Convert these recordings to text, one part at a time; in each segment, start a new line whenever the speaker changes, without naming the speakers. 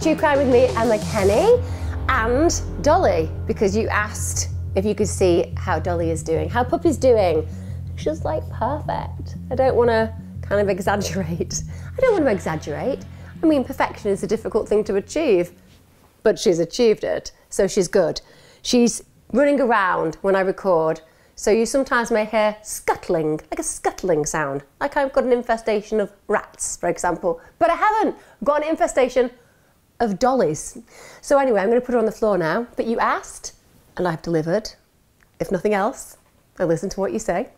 True Crime with me, Emma Kenny, and Dolly, because you asked if you could see how Dolly is doing, how Puppy's doing. She's like perfect. I don't want to kind of exaggerate. I don't want to exaggerate. I mean, perfection is a difficult thing to achieve, but she's achieved it, so she's good. She's running around when I record, so you sometimes may hear scuttling, like a scuttling sound, like I've got an infestation of rats, for example. But I haven't got an infestation of dollies. So anyway, I'm going to put her on the floor now. But you asked, and I've delivered. If nothing else, I listen to what you say.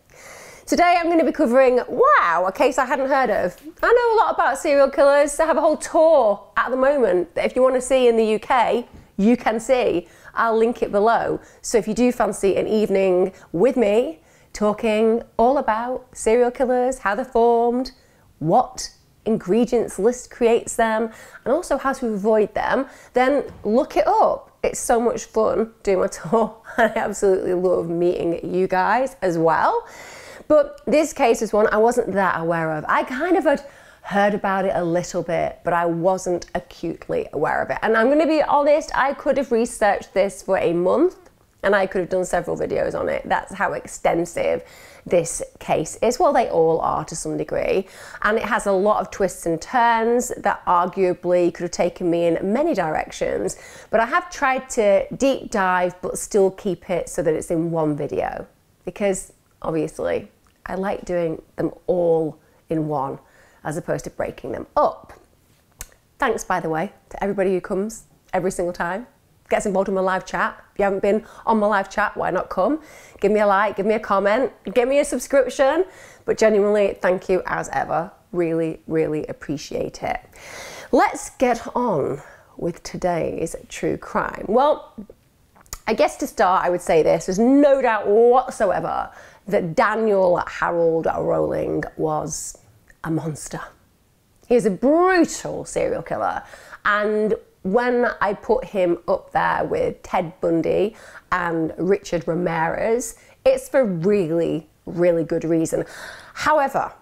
Today I'm going to be covering, wow, a case I hadn't heard of. I know a lot about serial killers. I have a whole tour at the moment that if you want to see in the UK, you can see. I'll link it below. So if you do fancy an evening with me talking all about serial killers, how they're formed, what ingredients list creates them, and also how to avoid them, then look it up. It's so much fun doing my tour. I absolutely love meeting you guys as well. But this case is one I wasn't that aware of. I kind of had heard about it a little bit, but I wasn't acutely aware of it. And I'm going to be honest, I could have researched this for a month and I could have done several videos on it. That's how extensive this case is. Well, they all are to some degree. And it has a lot of twists and turns that arguably could have taken me in many directions. But I have tried to deep dive, but still keep it so that it's in one video. Because obviously, I like doing them all in one as opposed to breaking them up. Thanks, by the way, to everybody who comes every single time, gets involved in my live chat. If you haven't been on my live chat, why not come? Give me a like, give me a comment, give me a subscription. But genuinely, thank you as ever. Really, really appreciate it. Let's get on with today's true crime. Well, I guess to start, I would say this there's no doubt whatsoever that Daniel Harold Rolling was a monster. He is a brutal serial killer. And when I put him up there with Ted Bundy and Richard Ramirez, it's for really, really good reason. However,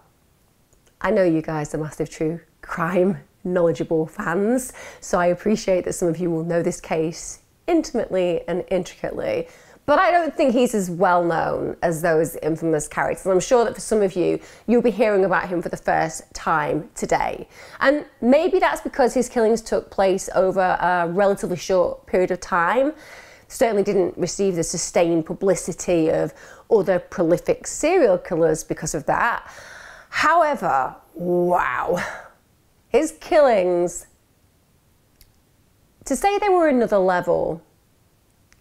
I know you guys are massive true crime knowledgeable fans, so I appreciate that some of you will know this case intimately and intricately but I don't think he's as well known as those infamous characters. I'm sure that for some of you, you'll be hearing about him for the first time today. And maybe that's because his killings took place over a relatively short period of time. Certainly didn't receive the sustained publicity of other prolific serial killers because of that. However, wow, his killings, to say they were another level,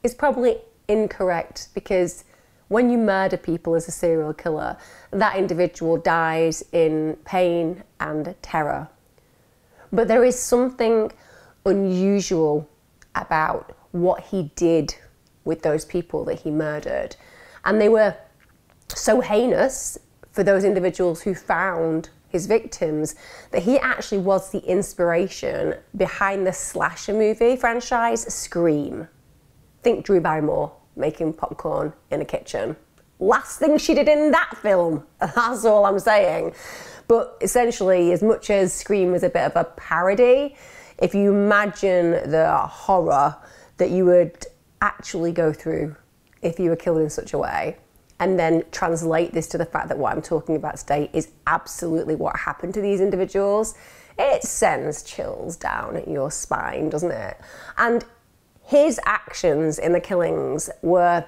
is probably incorrect because when you murder people as a serial killer, that individual dies in pain and terror. But there is something unusual about what he did with those people that he murdered. And they were so heinous for those individuals who found his victims that he actually was the inspiration behind the slasher movie franchise Scream. Think Drew Barrymore making popcorn in a kitchen. Last thing she did in that film. That's all I'm saying. But essentially, as much as Scream is a bit of a parody, if you imagine the horror that you would actually go through if you were killed in such a way, and then translate this to the fact that what I'm talking about today is absolutely what happened to these individuals, it sends chills down your spine, doesn't it? And his actions in the killings were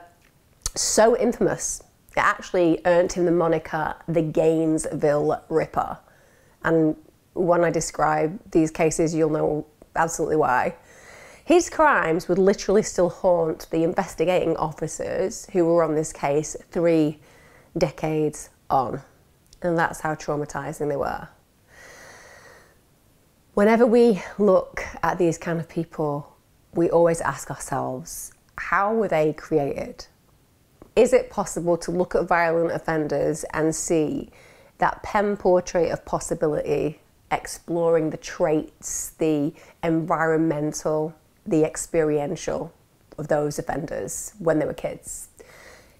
so infamous, it actually earned him the moniker the Gainesville Ripper. And when I describe these cases, you'll know absolutely why. His crimes would literally still haunt the investigating officers who were on this case three decades on. And that's how traumatizing they were. Whenever we look at these kind of people, we always ask ourselves how were they created? Is it possible to look at violent offenders and see that pen portrait of possibility, exploring the traits, the environmental, the experiential of those offenders when they were kids?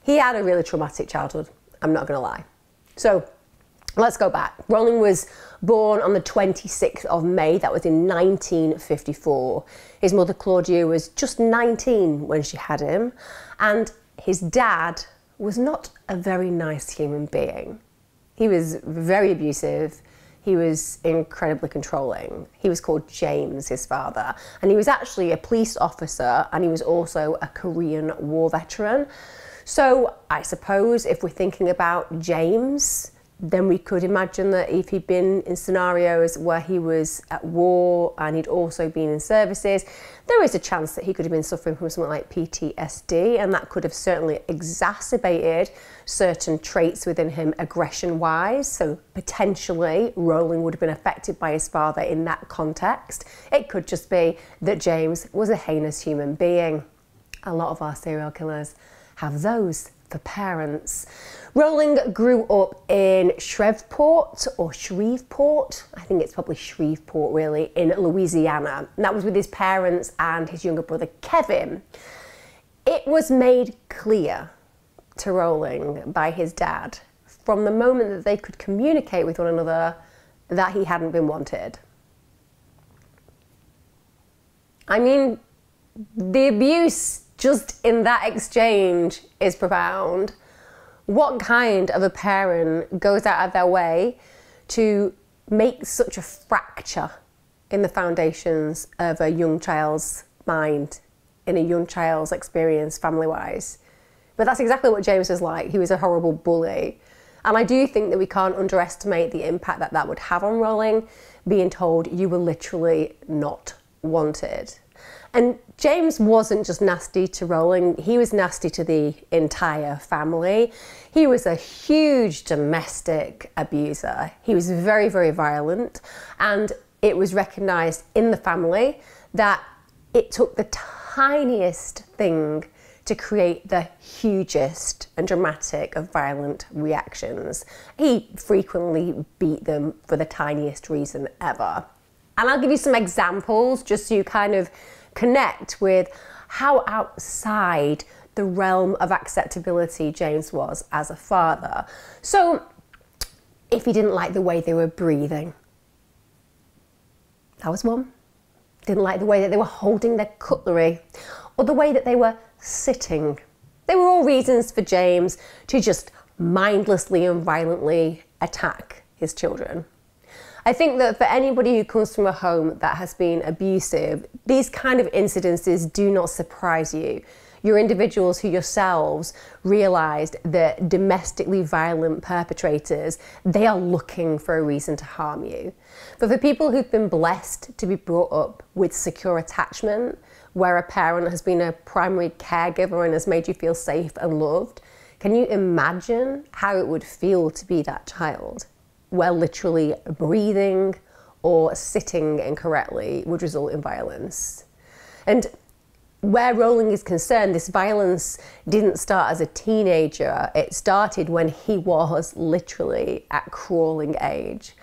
He had a really traumatic childhood, I'm not going to lie. So, let's go back. Rolling was born on the 26th of May, that was in 1954. His mother Claudia was just 19 when she had him, and his dad was not a very nice human being. He was very abusive. He was incredibly controlling. He was called James, his father, and he was actually a police officer and he was also a Korean War veteran. So I suppose if we're thinking about James, then we could imagine that if he'd been in scenarios where he was at war and he'd also been in services, there is a chance that he could have been suffering from something like PTSD, and that could have certainly exacerbated certain traits within him aggression wise. So, potentially, Rolling would have been affected by his father in that context. It could just be that James was a heinous human being. A lot of our serial killers have those for parents. Rolling grew up in Shreveport or Shreveport, I think it's probably Shreveport really, in Louisiana. And that was with his parents and his younger brother Kevin. It was made clear to Rolling by his dad from the moment that they could communicate with one another that he hadn't been wanted. I mean, the abuse just in that exchange is profound. What kind of a parent goes out of their way to make such a fracture in the foundations of a young child's mind, in a young child's experience, family wise? But that's exactly what James was like. He was a horrible bully. And I do think that we can't underestimate the impact that that would have on Rolling, being told you were literally not wanted. And James wasn't just nasty to Rolling, he was nasty to the entire family. He was a huge domestic abuser. He was very, very violent, and it was recognized in the family that it took the tiniest thing to create the hugest and dramatic of violent reactions. He frequently beat them for the tiniest reason ever. And I'll give you some examples just so you kind of connect with how outside the realm of acceptability James was as a father. So, if he didn't like the way they were breathing, that was one. Didn't like the way that they were holding their cutlery or the way that they were sitting. They were all reasons for James to just mindlessly and violently attack his children. I think that for anybody who comes from a home that has been abusive, these kind of incidences do not surprise you. You're individuals who yourselves realized that domestically violent perpetrators, they are looking for a reason to harm you. But for people who've been blessed to be brought up with secure attachment, where a parent has been a primary caregiver and has made you feel safe and loved, can you imagine how it would feel to be that child? Where literally breathing or sitting incorrectly would result in violence. And where Rolling is concerned, this violence didn't start as a teenager. It started when he was literally at crawling age.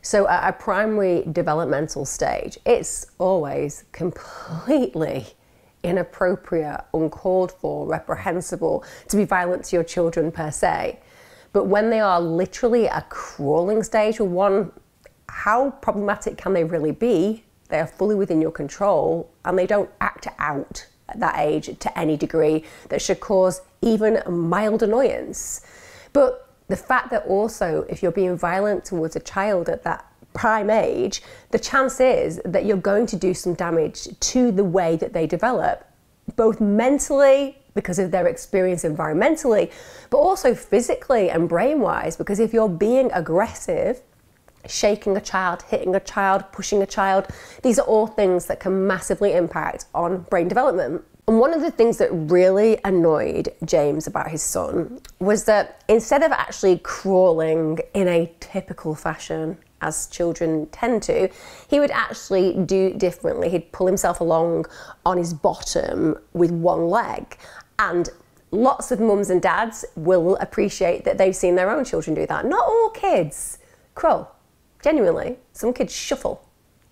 So, at a primary developmental stage, it's always completely inappropriate, uncalled for, reprehensible to be violent to your children per se. But when they are literally a crawling stage, well, one, how problematic can they really be? They are fully within your control and they don't act out at that age to any degree that should cause even mild annoyance. But the fact that also, if you're being violent towards a child at that prime age, the chance is that you're going to do some damage to the way that they develop, both mentally because of their experience environmentally, but also physically and brain wise. Because if you're being aggressive, shaking a child, hitting a child, pushing a child, these are all things that can massively impact on brain development. And one of the things that really annoyed James about his son was that instead of actually crawling in a typical fashion, as children tend to, he would actually do differently. He'd pull himself along on his bottom with one leg. And lots of mums and dads will appreciate that they've seen their own children do that. Not all kids crawl, genuinely. Some kids shuffle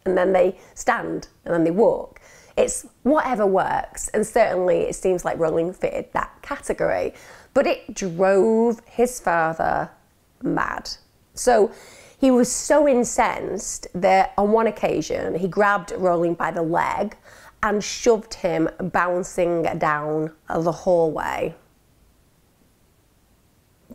and then they stand and then they walk. It's whatever works, and certainly it seems like Rolling fitted that category. But it drove his father mad. So he was so incensed that on one occasion he grabbed Rolling by the leg and shoved him bouncing down the hallway.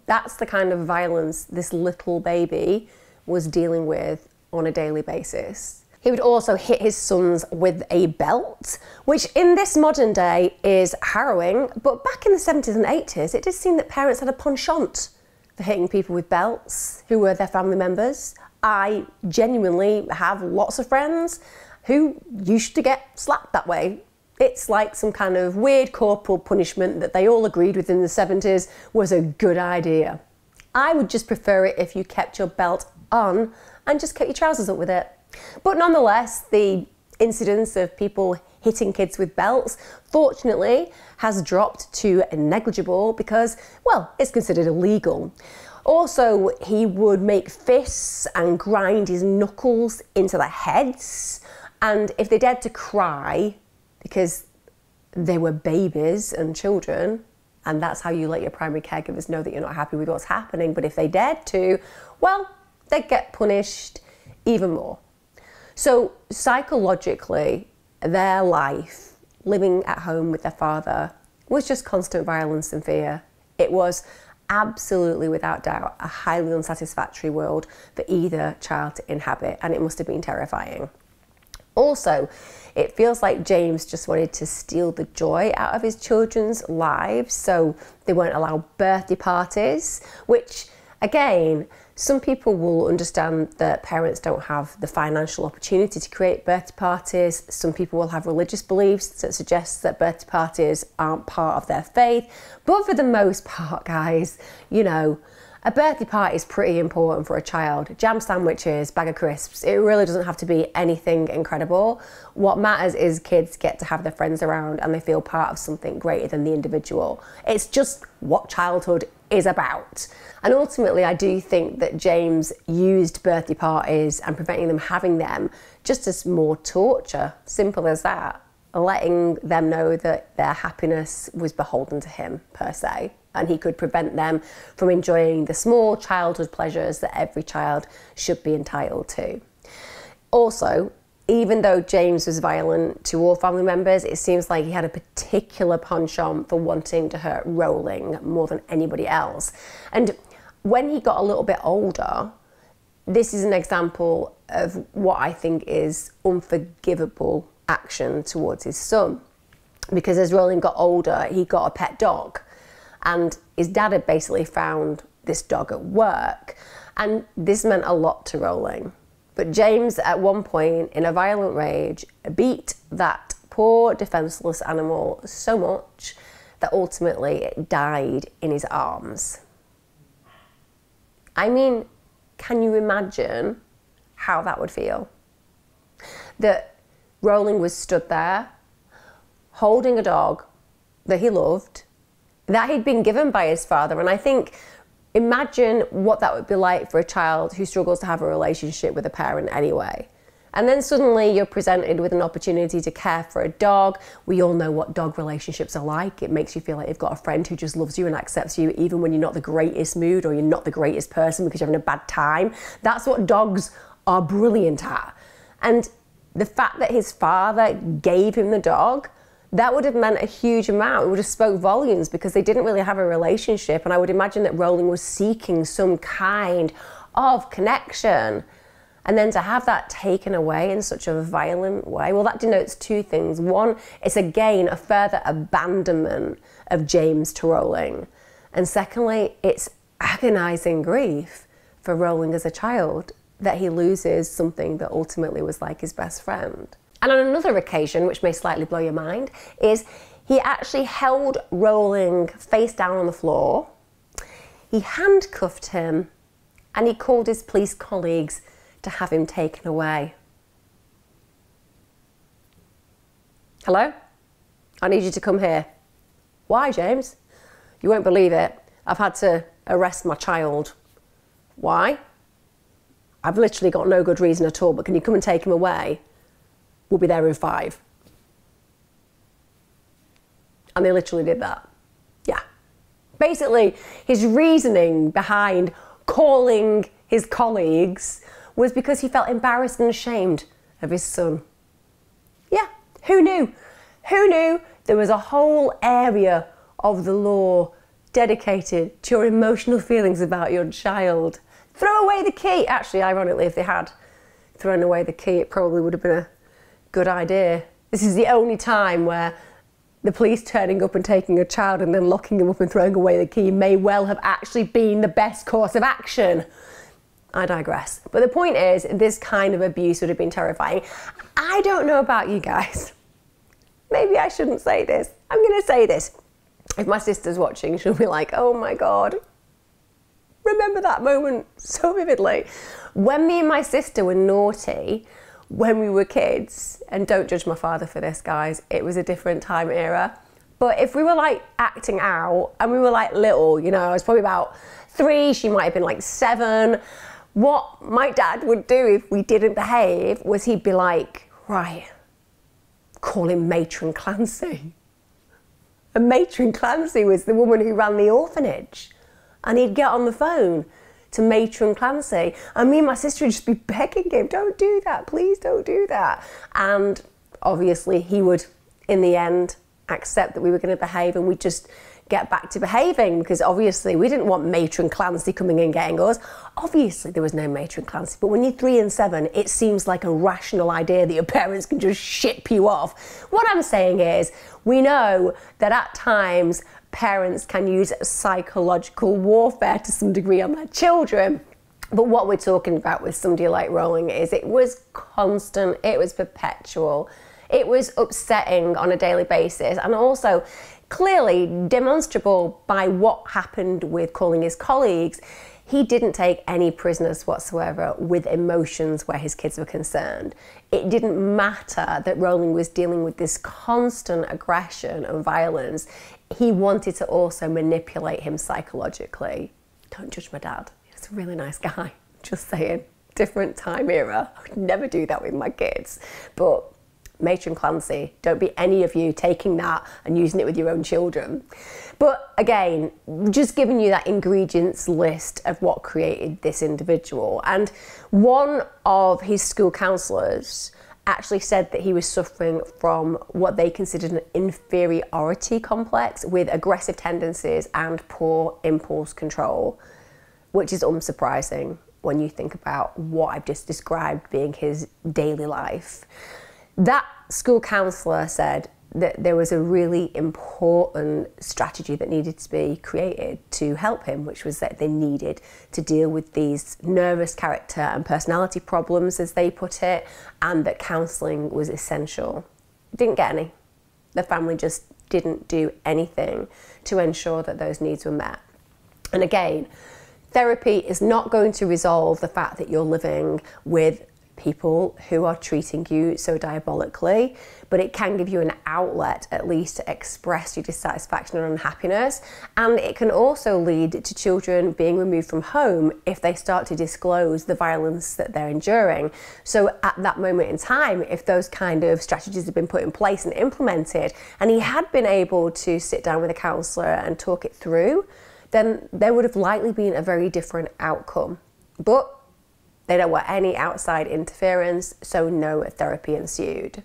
That's the kind of violence this little baby was dealing with on a daily basis. He would also hit his sons with a belt, which in this modern day is harrowing, but back in the 70s and 80s, it did seem that parents had a penchant for hitting people with belts who were their family members. I genuinely have lots of friends who used to get slapped that way. It's like some kind of weird corporal punishment that they all agreed with in the 70s was a good idea. I would just prefer it if you kept your belt on and just kept your trousers up with it. But nonetheless, the incidence of people hitting kids with belts, fortunately, has dropped to negligible because, well, it's considered illegal. Also, he would make fists and grind his knuckles into their heads. And if they dared to cry, because they were babies and children, and that's how you let your primary caregivers know that you're not happy with what's happening. But if they dared to, well, they'd get punished even more. So, psychologically, their life living at home with their father was just constant violence and fear. It was absolutely, without doubt, a highly unsatisfactory world for either child to inhabit, and it must have been terrifying. Also, it feels like James just wanted to steal the joy out of his children's lives, so they won't allow birthday parties, which, again, some people will understand that parents don't have the financial opportunity to create birthday parties. Some people will have religious beliefs that suggest that birthday parties aren't part of their faith. But for the most part, guys, you know, a birthday party is pretty important for a child. Jam sandwiches, bag of crisps, it really doesn't have to be anything incredible. What matters is kids get to have their friends around and they feel part of something greater than the individual. It's just what childhood is about. And ultimately, I do think that James used birthday parties and preventing them having them just as more torture. Simple as that. Letting them know that their happiness was beholden to him, per se. And he could prevent them from enjoying the small childhood pleasures that every child should be entitled to. Also, even though James was violent to all family members, it seems like he had a particular penchant for wanting to hurt Rolling more than anybody else. And when he got a little bit older, this is an example of what I think is unforgivable action towards his son. Because as Rolling got older, he got a pet dog. And his dad had basically found this dog at work. And this meant a lot to Rolling but James, at one point, in a violent rage, beat that poor defenseless animal so much that ultimately it died in his arms. I mean, can you imagine how that would feel? That Rolling was stood there holding a dog that he loved, that he'd been given by his father. And I think imagine what that would be like for a child who struggles to have a relationship with a parent anyway. And then suddenly you're presented with an opportunity to care for a dog. We all know what dog relationships are like. It makes you feel like you've got a friend who just loves you and accepts you even when you're not the greatest mood or you're not the greatest person because you're having a bad time. That's what dogs are brilliant at. And the fact that his father gave him the dog that would have meant a huge amount. It would have spoke volumes because they didn't really have a relationship. And I would imagine that Rolling was seeking some kind of connection. And then to have that taken away in such a violent way, well, that denotes two things. One, it's again a further abandonment of James to Rolling. And secondly, it's agonizing grief for Rolling as a child that he loses something that ultimately was like his best friend. And on another occasion, which may slightly blow your mind, is he actually held Rolling face down on the floor, he handcuffed him, and he called his police colleagues to have him taken away. Hello? I need you to come here. Why, James? You won't believe it. I've had to arrest my child. Why? I've literally got no good reason at all, but can you come and take him away? We'll be there in five. And they literally did that. Yeah. Basically, his reasoning behind calling his colleagues was because he felt embarrassed and ashamed of his son. Yeah, who knew? Who knew there was a whole area of the law dedicated to your emotional feelings about your child? Throw away the key. Actually, ironically, if they had thrown away the key, it probably would have been a good idea. This is the only time where the police turning up and taking a child and then locking him up and throwing away the key may well have actually been the best course of action. I digress. But the point is, this kind of abuse would have been terrifying. I don't know about you guys. Maybe I shouldn't say this. I'm going to say this. If my sister's watching, she'll be like, oh my God, remember that moment so vividly. When me and my sister were naughty, when we were kids, and don't judge my father for this, guys, it was a different time era. But if we were like acting out and we were like little, you know, I was probably about three, she might have been like seven. What my dad would do if we didn't behave was he'd be like, right, call him Matron Clancy. And Matron Clancy was the woman who ran the orphanage. And he'd get on the phone to Matron Clancy. And me and my sister would just be begging him, don't do that, please don't do that. And obviously, he would, in the end, accept that we were going to behave and we just get back to behaving because obviously we didn't want Matron Clancy coming and getting us. Obviously, there was no Matron Clancy, but when you're three and seven, it seems like a rational idea that your parents can just ship you off. What I'm saying is, we know that at times parents can use psychological warfare to some degree on their children. But what we're talking about with somebody like Rolling is it was constant, it was perpetual, it was upsetting on a daily basis, and also clearly demonstrable by what happened with calling his colleagues. He didn't take any prisoners whatsoever with emotions where his kids were concerned. It didn't matter that Rolling was dealing with this constant aggression and violence he wanted to also manipulate him psychologically. Don't judge my dad. He's a really nice guy. Just saying. Different time era. I would never do that with my kids. But Matron Clancy, don't be any of you taking that and using it with your own children. But again, just giving you that ingredients list of what created this individual. And one of his school counsellors actually said that he was suffering from what they considered an inferiority complex with aggressive tendencies and poor impulse control, which is unsurprising when you think about what I've just described being his daily life. That school counsellor said that there was a really important strategy that needed to be created to help him, which was that they needed to deal with these nervous character and personality problems, as they put it, and that counselling was essential. Didn't get any. The family just didn't do anything to ensure that those needs were met. And again, therapy is not going to resolve the fact that you're living with people who are treating you so diabolically, but it can give you an outlet at least to express your dissatisfaction and unhappiness. And it can also lead to children being removed from home if they start to disclose the violence that they're enduring. So at that moment in time, if those kind of strategies have been put in place and implemented, and he had been able to sit down with a counsellor and talk it through, then there would have likely been a very different outcome. But they don't want any outside interference, so no therapy ensued.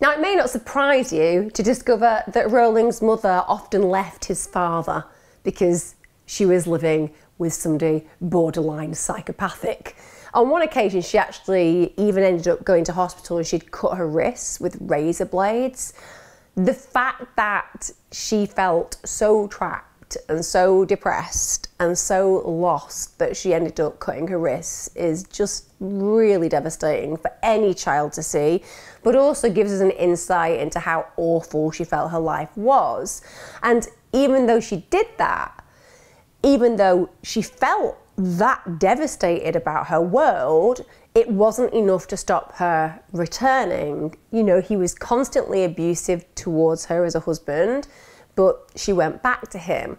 Now, it may not surprise you to discover that Rolling's mother often left his father because she was living with somebody borderline psychopathic. On one occasion, she actually even ended up going to hospital and she'd cut her wrists with razor blades. The fact that she felt so trapped and so depressed and so lost that she ended up cutting her wrists is just really devastating for any child to see, but also gives us an insight into how awful she felt her life was. And even though she did that, even though she felt that devastated about her world, it wasn't enough to stop her returning. You know, he was constantly abusive towards her as a husband but she went back to him.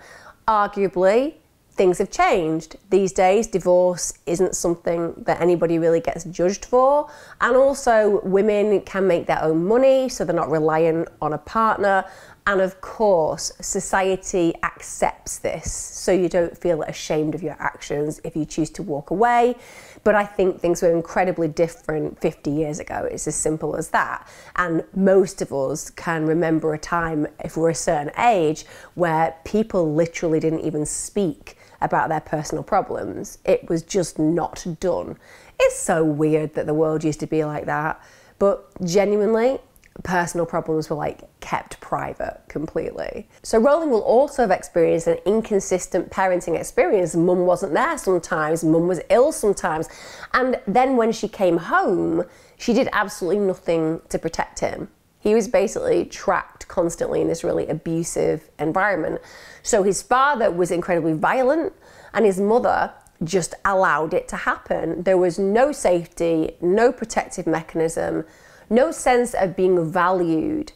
Arguably, things have changed. These days, divorce isn't something that anybody really gets judged for. And also, women can make their own money, so they're not reliant on a partner. And of course, society accepts this, so you don't feel ashamed of your actions if you choose to walk away. But I think things were incredibly different 50 years ago. It's as simple as that. And most of us can remember a time, if we're a certain age, where people literally didn't even speak about their personal problems. It was just not done. It's so weird that the world used to be like that. But genuinely, personal problems were like kept private completely. So Rolling will also have experienced an inconsistent parenting experience. Mum wasn't there sometimes, mum was ill sometimes. And then when she came home, she did absolutely nothing to protect him. He was basically trapped constantly in this really abusive environment. So his father was incredibly violent and his mother just allowed it to happen. There was no safety, no protective mechanism no sense of being valued,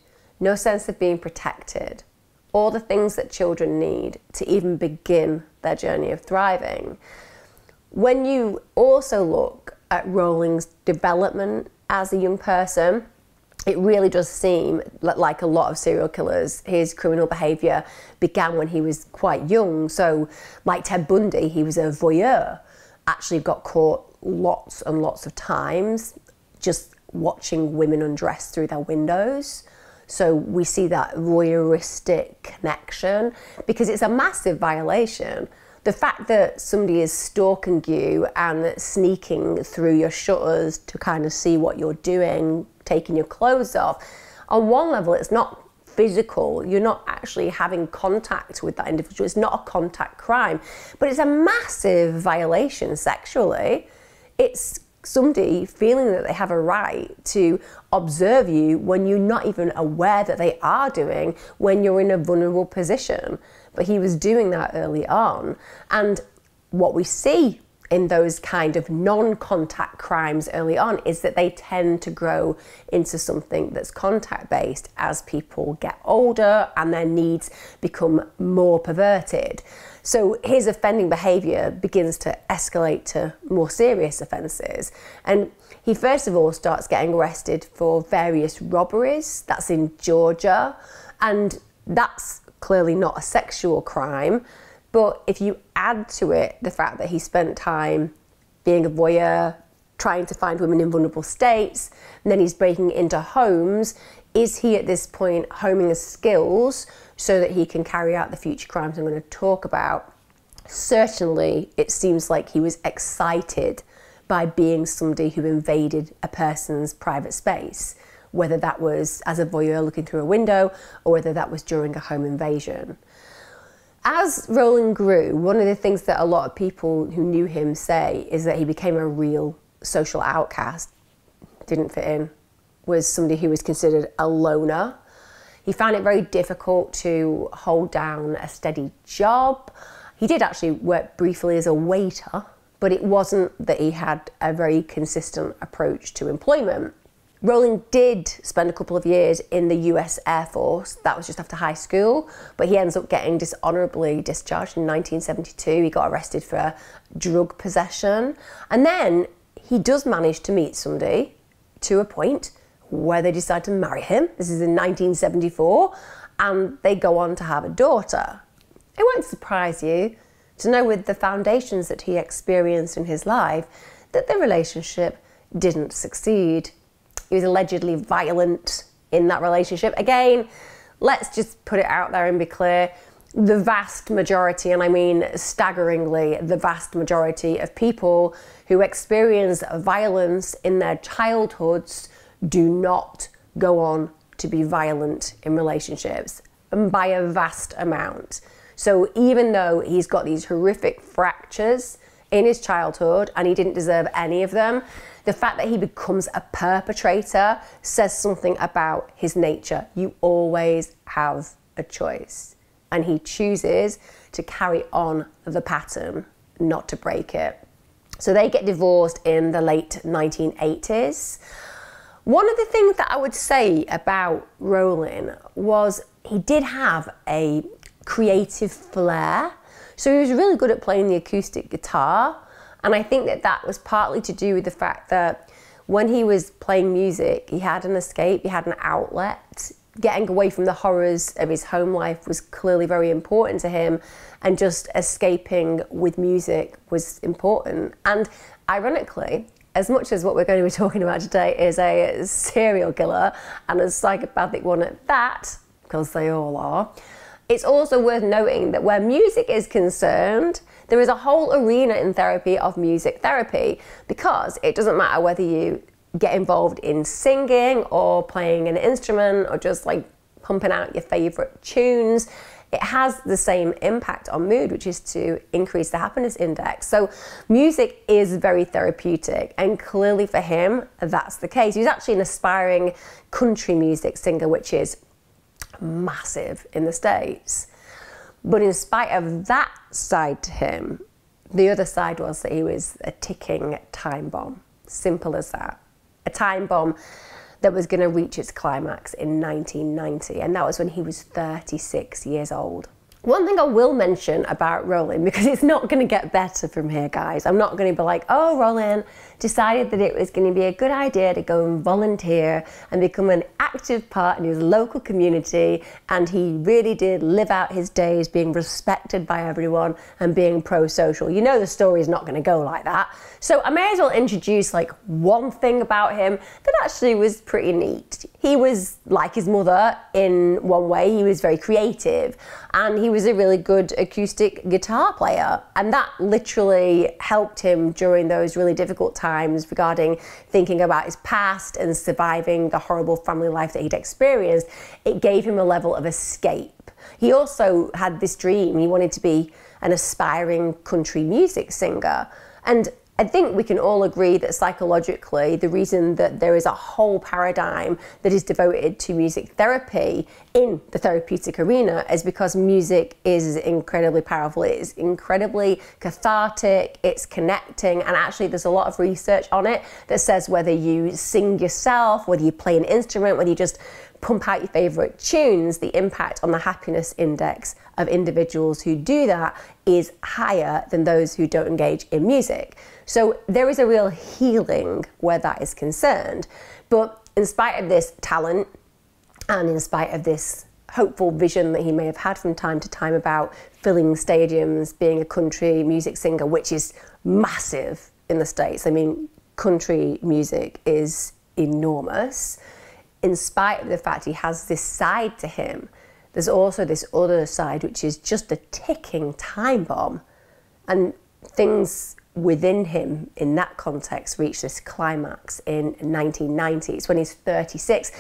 no sense of being protected, all the things that children need to even begin their journey of thriving. When you also look at Rolling's development as a young person, it really does seem like a lot of serial killers, his criminal behaviour began when he was quite young. So, like Ted Bundy, he was a voyeur, actually got caught lots and lots of times, just watching women undress through their windows. So we see that voyeuristic connection because it's a massive violation. The fact that somebody is stalking you and sneaking through your shutters to kind of see what you're doing, taking your clothes off, on one level, it's not physical. You're not actually having contact with that individual. It's not a contact crime, but it's a massive violation sexually. It's somebody feeling that they have a right to observe you when you're not even aware that they are doing when you're in a vulnerable position. But he was doing that early on. And what we see in those kind of non contact crimes early on is that they tend to grow into something that's contact based as people get older and their needs become more perverted. So his offending behaviour begins to escalate to more serious offences. And he first of all starts getting arrested for various robberies. That's in Georgia. And that's clearly not a sexual crime. But if you add to it the fact that he spent time being a voyeur, trying to find women in vulnerable states, and then he's breaking into homes, is he at this point homing his skills so that he can carry out the future crimes I'm going to talk about. Certainly, it seems like he was excited by being somebody who invaded a person's private space, whether that was as a voyeur looking through a window or whether that was during a home invasion. As Rolling grew, one of the things that a lot of people who knew him say is that he became a real social outcast, didn't fit in, was somebody who was considered a loner he found it very difficult to hold down a steady job. He did actually work briefly as a waiter, but it wasn't that he had a very consistent approach to employment. Rolling did spend a couple of years in the US Air Force. That was just after high school, but he ends up getting dishonorably discharged in 1972. He got arrested for drug possession. And then he does manage to meet somebody to a point where they decide to marry him. This is in 1974, and they go on to have a daughter. It won't surprise you to know, with the foundations that he experienced in his life, that the relationship didn't succeed. He was allegedly violent in that relationship. Again, let's just put it out there and be clear. The vast majority, and I mean staggeringly, the vast majority of people who experience violence in their childhoods do not go on to be violent in relationships and by a vast amount. So even though he's got these horrific fractures in his childhood and he didn't deserve any of them, the fact that he becomes a perpetrator says something about his nature. You always have a choice. And he chooses to carry on the pattern, not to break it. So they get divorced in the late 1980s. One of the things that I would say about Rolling was he did have a creative flair. So he was really good at playing the acoustic guitar. And I think that that was partly to do with the fact that when he was playing music, he had an escape, he had an outlet, getting away from the horrors of his home life was clearly very important to him, and just escaping with music was important. And ironically, as much as what we're going to be talking about today is a serial killer and a psychopathic one at that, because they all are, it's also worth noting that where music is concerned, there is a whole arena in therapy of music therapy because it doesn't matter whether you get involved in singing or playing an instrument or just like pumping out your favorite tunes. It has the same impact on mood, which is to increase the happiness index. So, music is very therapeutic, and clearly for him, that's the case. He's actually an aspiring country music singer, which is massive in the States. But in spite of that side to him, the other side was that he was a ticking time bomb. Simple as that a time bomb that was going to reach its climax in 1990, and that was when he was 36 years old. One thing I will mention about Rolling, because it's not going to get better from here, guys. I'm not going to be like, oh, Rolling decided that it was going to be a good idea to go and volunteer and become an active part in his local community. And he really did live out his days being respected by everyone and being pro social. You know, the story is not going to go like that. So I may as well introduce like one thing about him that actually was pretty neat. He was like his mother in one way, he was very creative and he was a really good acoustic guitar player. And that literally helped him during those really difficult times regarding thinking about his past and surviving the horrible family life that he'd experienced. It gave him a level of escape. He also had this dream, he wanted to be an aspiring country music singer. And I think we can all agree that psychologically, the reason that there is a whole paradigm that is devoted to music therapy in the therapeutic arena is because music is incredibly powerful. It's incredibly cathartic, it's connecting, and actually, there's a lot of research on it that says whether you sing yourself, whether you play an instrument, whether you just pump out your favourite tunes, the impact on the happiness index of individuals who do that is higher than those who don't engage in music. So there is a real healing where that is concerned. But in spite of this talent and in spite of this hopeful vision that he may have had from time to time about filling stadiums, being a country music singer, which is massive in the States. I mean, country music is enormous in spite of the fact he has this side to him, there's also this other side which is just a ticking time bomb. And things within him in that context reach this climax in 1990s when he's 36.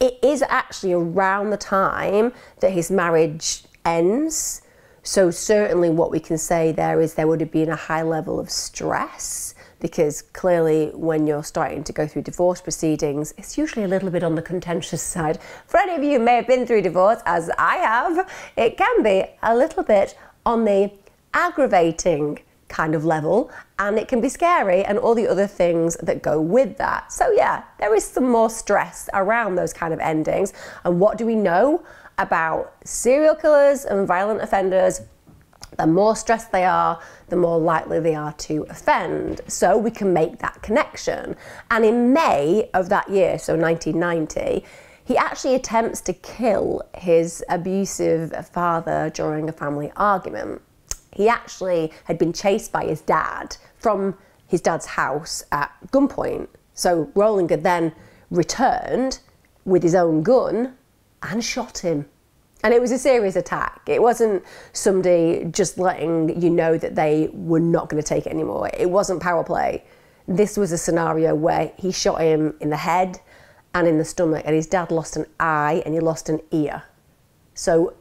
It is actually around the time that his marriage ends. So, certainly, what we can say there is there would have been a high level of stress because clearly when you're starting to go through divorce proceedings, it's usually a little bit on the contentious side. For any of you who may have been through divorce, as I have, it can be a little bit on the aggravating kind of level and it can be scary and all the other things that go with that. So yeah, there is some more stress around those kind of endings. And what do we know about serial killers and violent offenders? The more stressed they are, the more likely they are to offend. So we can make that connection. And in May of that year, so 1990, he actually attempts to kill his abusive father during a family argument. He actually had been chased by his dad from his dad's house at gunpoint. So Rolling had then returned with his own gun and shot him. And it was a serious attack. It wasn't somebody just letting you know that they were not going to take it anymore. It wasn't power play. This was a scenario where he shot him in the head and in the stomach, and his dad lost an eye and he lost an ear. So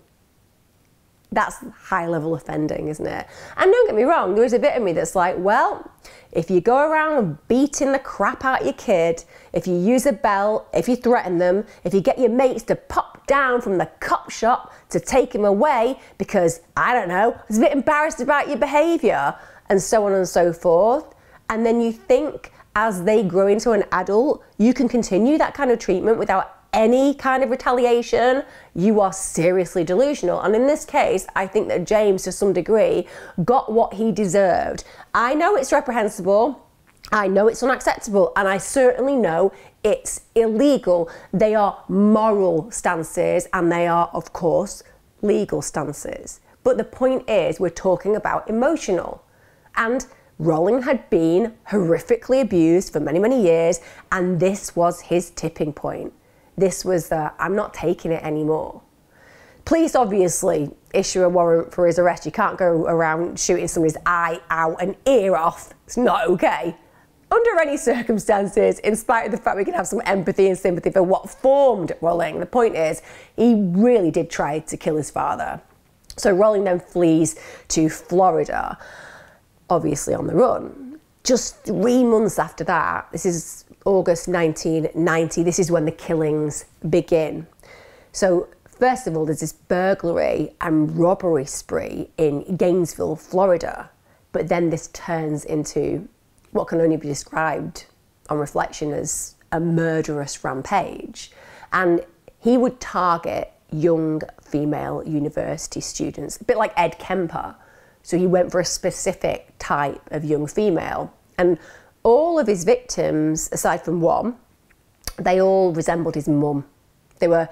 that's high level offending, isn't it? And don't get me wrong, there is a bit of me that's like, well, if you go around beating the crap out your kid, if you use a belt, if you threaten them, if you get your mates to pop down from the cop shop to take him away because, I don't know, was a bit embarrassed about your behaviour, and so on and so forth, and then you think as they grow into an adult, you can continue that kind of treatment without any kind of retaliation, you are seriously delusional. And in this case, I think that James, to some degree, got what he deserved. I know it's reprehensible. I know it's unacceptable and I certainly know it's illegal. They are moral stances and they are, of course, legal stances. But the point is, we're talking about emotional. And Rolling had been horrifically abused for many, many years, and this was his tipping point. This was the I'm not taking it anymore. Police obviously issue a warrant for his arrest. You can't go around shooting somebody's eye out and ear off. It's not okay. Under any circumstances, in spite of the fact we can have some empathy and sympathy for what formed Rolling, the point is he really did try to kill his father. So Rolling then flees to Florida obviously on the run. Just three months after that, this is August 1990, this is when the killings begin. So, first of all, there's this burglary and robbery spree in Gainesville, Florida. But then this turns into what can only be described on reflection as a murderous rampage. And he would target young female university students, a bit like Ed Kemper, so he went for a specific type of young female. And all of his victims, aside from one, they all resembled his mum. They were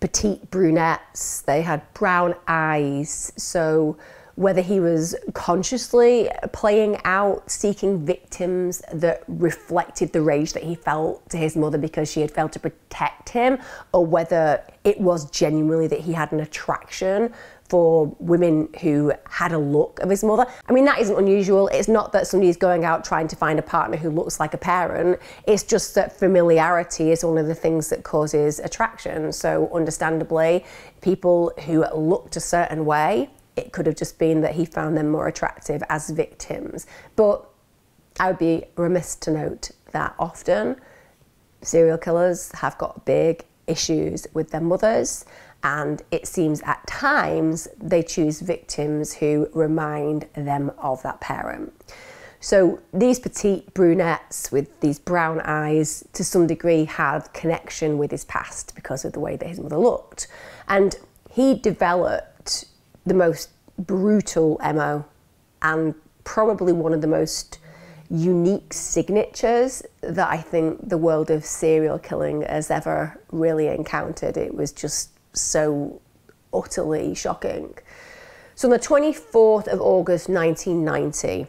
petite brunettes, they had brown eyes. So whether he was consciously playing out, seeking victims that reflected the rage that he felt to his mother because she had failed to protect him, or whether it was genuinely that he had an attraction for women who had a look of his mother. I mean, that isn't unusual. It's not that somebody's going out trying to find a partner who looks like a parent. It's just that familiarity is one of the things that causes attraction. So, understandably, people who looked a certain way, it could have just been that he found them more attractive as victims. But I would be remiss to note that often serial killers have got big issues with their mothers and it seems at times they choose victims who remind them of that parent. So these petite brunettes with these brown eyes to some degree have connection with his past because of the way that his mother looked. And he developed the most brutal MO and probably one of the most unique signatures that I think the world of serial killing has ever really encountered. It was just so utterly shocking. So on the 24th of August 1990,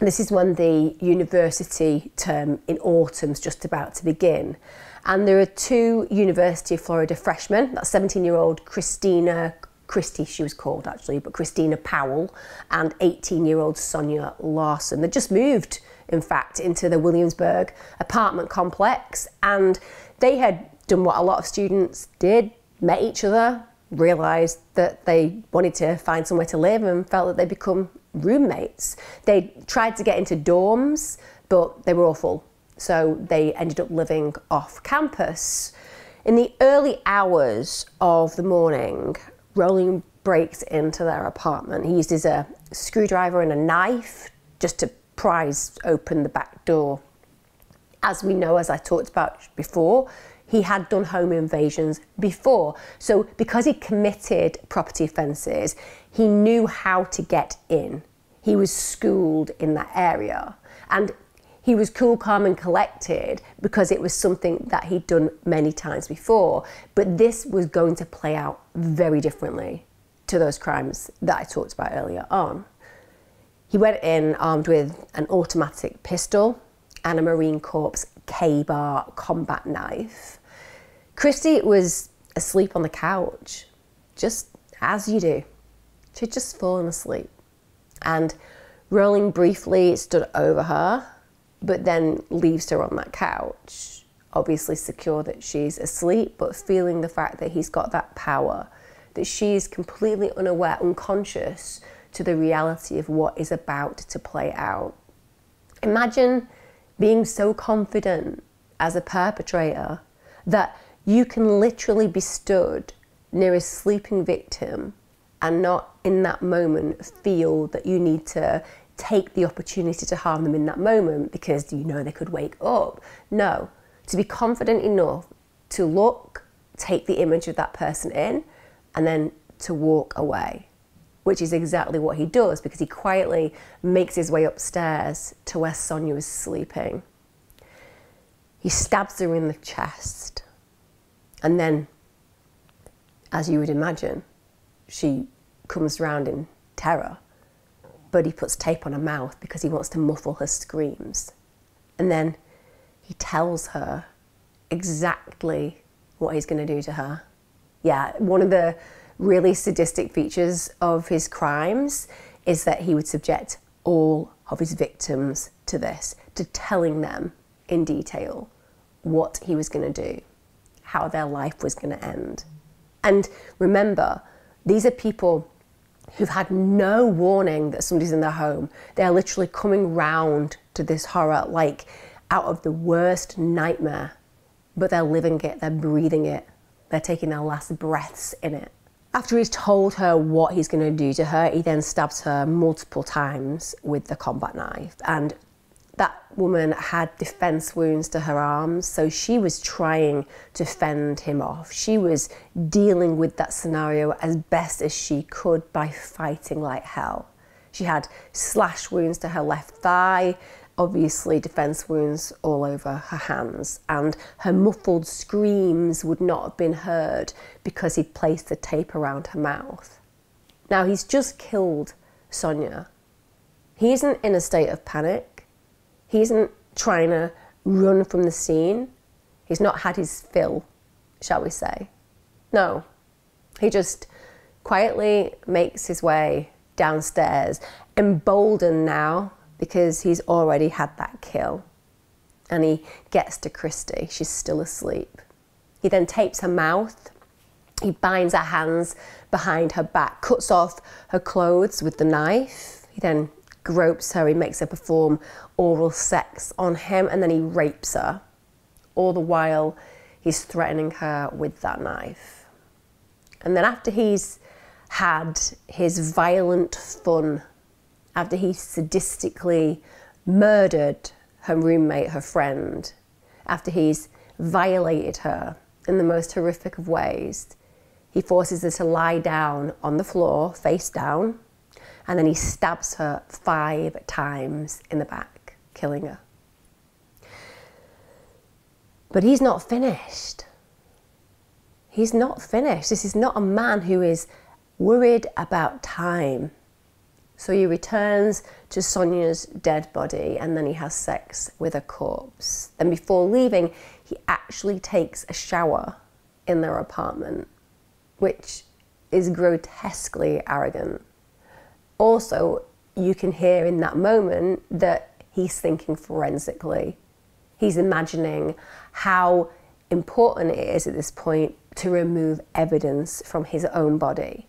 this is when the university term in autumn's just about to begin. And there are two University of Florida freshmen, that's 17 year old Christina Christy, she was called actually, but Christina Powell and 18 year old Sonia Larson. They just moved, in fact, into the Williamsburg apartment complex and they had done what a lot of students did met each other, realised that they wanted to find somewhere to live and felt that they'd become roommates. They tried to get into dorms, but they were awful. So they ended up living off campus. In the early hours of the morning, Rolling breaks into their apartment. He uses a screwdriver and a knife just to prise open the back door. As we know, as I talked about before, he had done home invasions before. So, because he committed property offences, he knew how to get in. He was schooled in that area. And he was cool, calm, and collected because it was something that he'd done many times before. But this was going to play out very differently to those crimes that I talked about earlier on. He went in armed with an automatic pistol and a Marine Corps KA-BAR combat knife. Christy was asleep on the couch, just as you do. She'd just fallen asleep. And Rolling briefly stood over her, but then leaves her on that couch, obviously secure that she's asleep, but feeling the fact that he's got that power, that she's completely unaware, unconscious to the reality of what is about to play out. Imagine being so confident as a perpetrator that you can literally be stood near a sleeping victim and not in that moment feel that you need to take the opportunity to harm them in that moment because you know they could wake up. No, to be confident enough to look, take the image of that person in, and then to walk away which is exactly what he does because he quietly makes his way upstairs to where Sonia is sleeping. He stabs her in the chest. And then, as you would imagine, she comes round in terror. But he puts tape on her mouth because he wants to muffle her screams. And then he tells her exactly what he's going to do to her. Yeah, one of the really sadistic features of his crimes is that he would subject all of his victims to this, to telling them in detail what he was going to do, how their life was going to end. And remember, these are people who've had no warning that somebody's in their home. They're literally coming round to this horror like out of the worst nightmare, but they're living it, they're breathing it, they're taking their last breaths in it. After he's told her what he's going to do to her, he then stabs her multiple times with the combat knife. And that woman had defense wounds to her arms, so she was trying to fend him off. She was dealing with that scenario as best as she could by fighting like hell. She had slash wounds to her left thigh, obviously defense wounds all over her hands, and her muffled screams would not have been heard because he'd placed the tape around her mouth. Now he's just killed Sonia. He isn't in a state of panic. He isn't trying to run from the scene. He's not had his fill, shall we say. No, he just quietly makes his way downstairs, emboldened now because he's already had that kill. And he gets to Christy. She's still asleep. He then tapes her mouth. He binds her hands behind her back, cuts off her clothes with the knife. He then gropes her. He makes her perform oral sex on him and then he rapes her. All the while, he's threatening her with that knife. And then, after he's had his violent fun after he sadistically murdered her roommate, her friend, after he's violated her in the most horrific of ways, he forces her to lie down on the floor, face down, and then he stabs her five times in the back, killing her. But he's not finished. He's not finished. This is not a man who is worried about time. So he returns to Sonia's dead body and then he has sex with a corpse. Then before leaving, he actually takes a shower in their apartment, which is grotesquely arrogant. Also, you can hear in that moment that he's thinking forensically. He's imagining how important it is at this point to remove evidence from his own body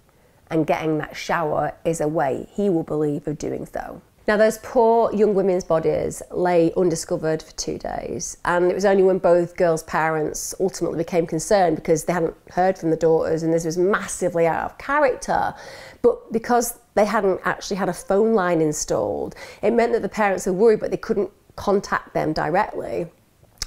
and getting that shower is a way he will believe of doing so. Now, those poor young women's bodies lay undiscovered for two days, and it was only when both girls' parents ultimately became concerned because they hadn't heard from the daughters and this was massively out of character. But because they hadn't actually had a phone line installed, it meant that the parents were worried, but they couldn't contact them directly.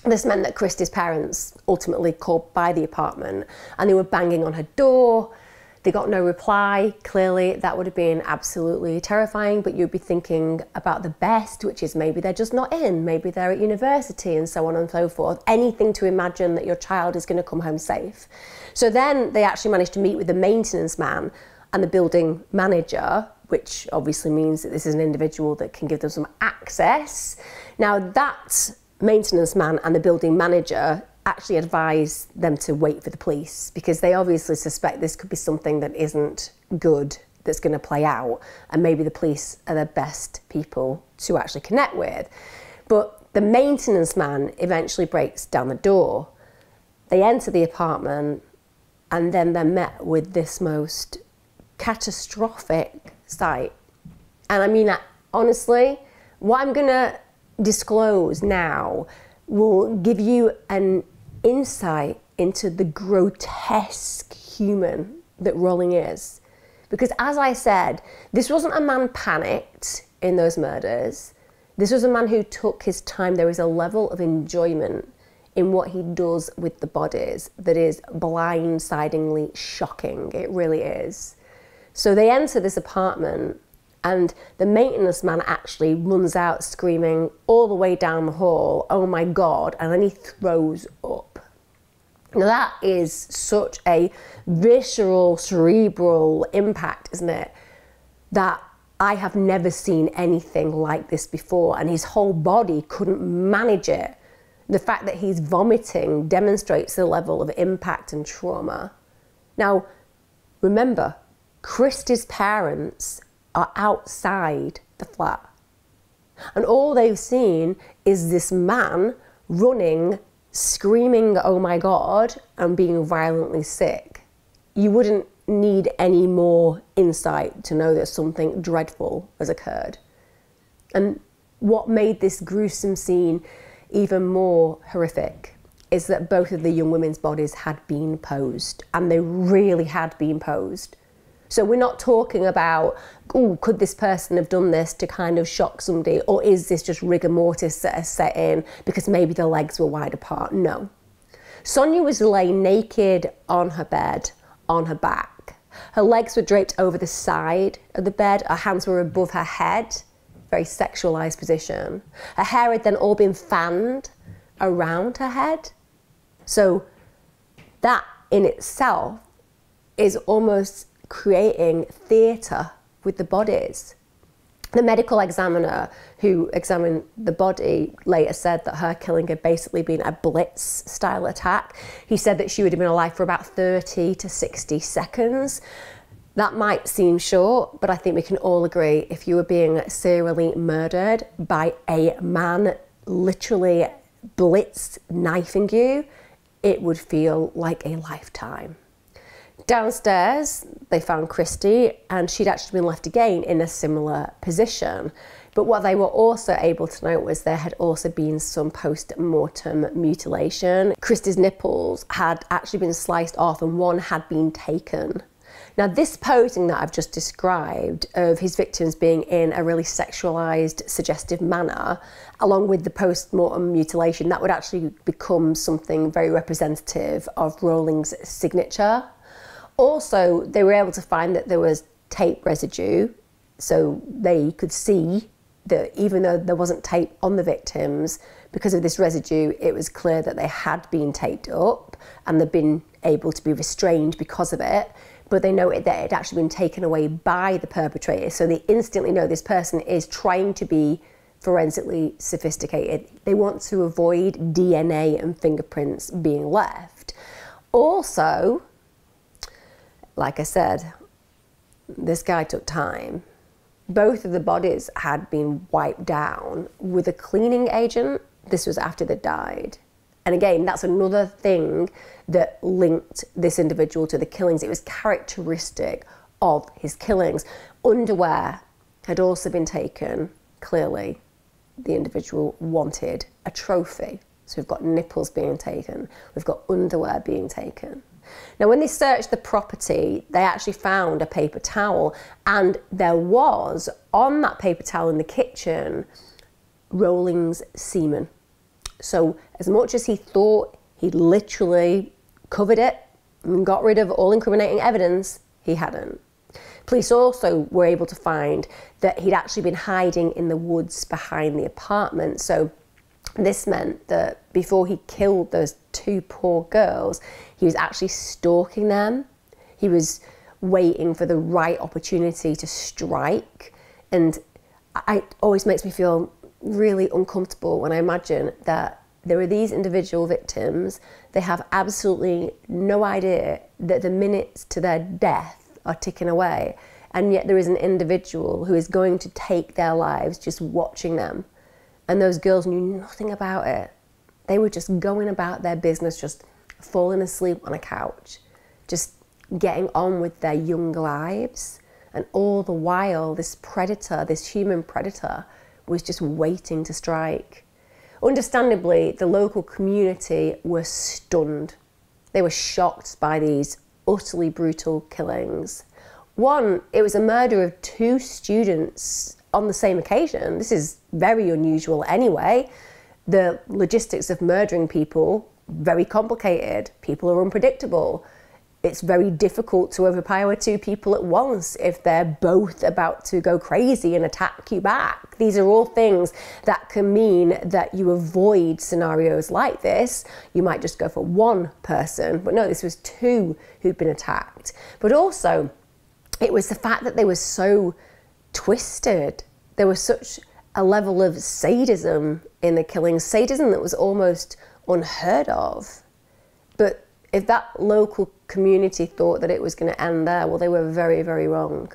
This meant that Christy's parents ultimately called by the apartment and they were banging on her door they got no reply. Clearly, that would have been absolutely terrifying, but you'd be thinking about the best, which is maybe they're just not in, maybe they're at university, and so on and so forth. Anything to imagine that your child is going to come home safe. So then they actually managed to meet with the maintenance man and the building manager, which obviously means that this is an individual that can give them some access. Now, that maintenance man and the building manager actually advise them to wait for the police because they obviously suspect this could be something that isn't good that's going to play out and maybe the police are the best people to actually connect with. But the maintenance man eventually breaks down the door. They enter the apartment and then they're met with this most catastrophic sight. And i mean honestly what i'm going to disclose now will give you an insight into the grotesque human that Rolling is. Because as I said, this wasn't a man panicked in those murders. This was a man who took his time. There is a level of enjoyment in what he does with the bodies that is blindsidingly shocking. It really is. So they enter this apartment, and the maintenance man actually runs out screaming all the way down the hall, Oh my God, and then he throws up. Now, that is such a visceral, cerebral impact, isn't it? That I have never seen anything like this before, and his whole body couldn't manage it. The fact that he's vomiting demonstrates the level of impact and trauma. Now, remember, Christy's parents are outside the flat. And all they've seen is this man running, screaming, oh my God, and being violently sick. You wouldn't need any more insight to know that something dreadful has occurred. And what made this gruesome scene even more horrific is that both of the young women's bodies had been posed, and they really had been posed. So we're not talking about, oh, could this person have done this to kind of shock somebody, or is this just rigor mortis that has set in because maybe the legs were wide apart? No. Sonia was laying naked on her bed, on her back. Her legs were draped over the side of the bed, her hands were above her head, very sexualized position. Her hair had then all been fanned around her head. So that in itself is almost creating theatre with the bodies. The medical examiner who examined the body later said that her killing had basically been a blitz style attack. He said that she would have been alive for about 30 to 60 seconds. That might seem short, but I think we can all agree if you were being serially murdered by a man literally blitz knifing you, it would feel like a lifetime. Downstairs, they found Christy, and she'd actually been left again in a similar position. But what they were also able to note was there had also been some post mortem mutilation. Christy's nipples had actually been sliced off, and one had been taken. Now, this posing that I've just described of his victims being in a really sexualized, suggestive manner, along with the post mortem mutilation, that would actually become something very representative of Rolling's signature. Also, they were able to find that there was tape residue, so they could see that even though there wasn't tape on the victims, because of this residue, it was clear that they had been taped up and they'd been able to be restrained because of it. But they noted that it had actually been taken away by the perpetrator. So they instantly know this person is trying to be forensically sophisticated. They want to avoid DNA and fingerprints being left. Also, like I said, this guy took time. Both of the bodies had been wiped down with a cleaning agent. This was after they died. And again, that's another thing that linked this individual to the killings. It was characteristic of his killings. Underwear had also been taken. Clearly, the individual wanted a trophy. So we've got nipples being taken, we've got underwear being taken. Now, when they searched the property, they actually found a paper towel, and there was on that paper towel in the kitchen Rolling's semen. So, as much as he thought he literally covered it and got rid of all incriminating evidence, he hadn't. Police also were able to find that he'd actually been hiding in the woods behind the apartment. So, this meant that before he killed those two poor girls, he was actually stalking them. He was waiting for the right opportunity to strike. And it always makes me feel really uncomfortable when I imagine that there are these individual victims, they have absolutely no idea that the minutes to their death are ticking away. And yet there is an individual who is going to take their lives just watching them and those girls knew nothing about it. They were just going about their business, just falling asleep on a couch, just getting on with their young lives. And all the while, this predator, this human predator, was just waiting to strike. Understandably, the local community were stunned. They were shocked by these utterly brutal killings. One, it was a murder of two students on the same occasion. This is very unusual anyway. The logistics of murdering people, very complicated. People are unpredictable. it's very difficult to overpower two people at once if they're both about to go crazy and attack you back. These are all things that can mean that you avoid scenarios like this. You might just go for one person, but no, this was two who'd been attacked. But also, it was the fact that they were so twisted. There was such a level of sadism in the killing, sadism that was almost unheard of. But if that local community thought that it was going to end there, well, they were very, very wrong.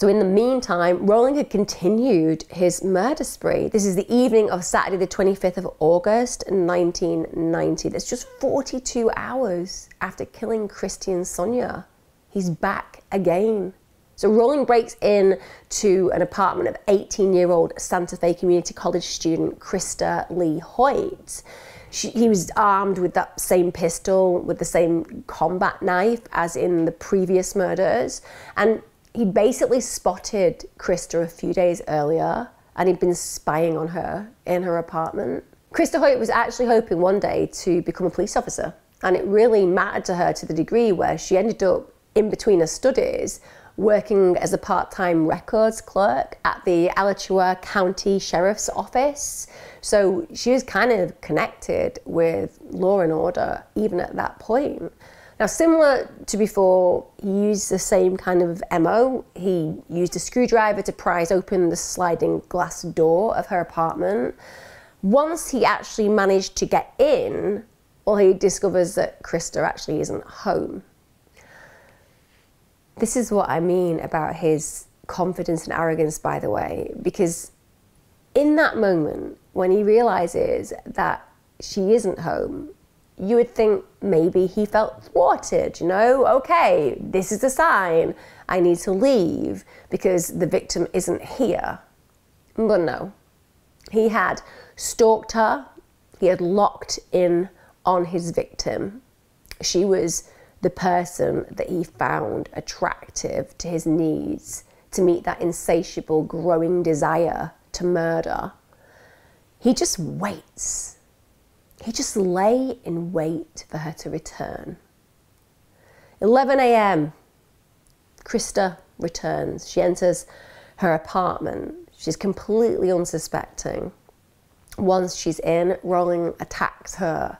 So, in the meantime, Rolling had continued his murder spree. This is the evening of Saturday, the 25th of August, 1990. That's just 42 hours after killing Christian Sonia. He's back again. So, Rolling breaks in to an apartment of 18 year old Santa Fe Community College student Christa Lee Hoyt she, he was armed with that same pistol, with the same combat knife as in the previous murders. And he'd basically spotted Christa a few days earlier and he'd been spying on her in her apartment. Christa Hoyt was actually hoping one day to become a police officer. And it really mattered to her to the degree where she ended up in between her studies working as a part time records clerk at the Alachua County Sheriff's Office. So she was kind of connected with law and order even at that point. Now, similar to before, he used the same kind of MO. He used a screwdriver to prise open the sliding glass door of her apartment. Once he actually managed to get in, well, he discovers that Christa actually isn't home. This is what I mean about his confidence and arrogance, by the way, because in that moment, when he realizes that she isn't home, you would think maybe he felt thwarted, you know? Okay, this is a sign. I need to leave because the victim isn't here. But no. He had stalked her, he had locked in on his victim. She was the person that he found attractive to his needs to meet that insatiable growing desire to murder. He just waits. He just lay in wait for her to return. 11 a.m. Christa returns. She enters her apartment. She's completely unsuspecting. Once she's in, Rolling attacks her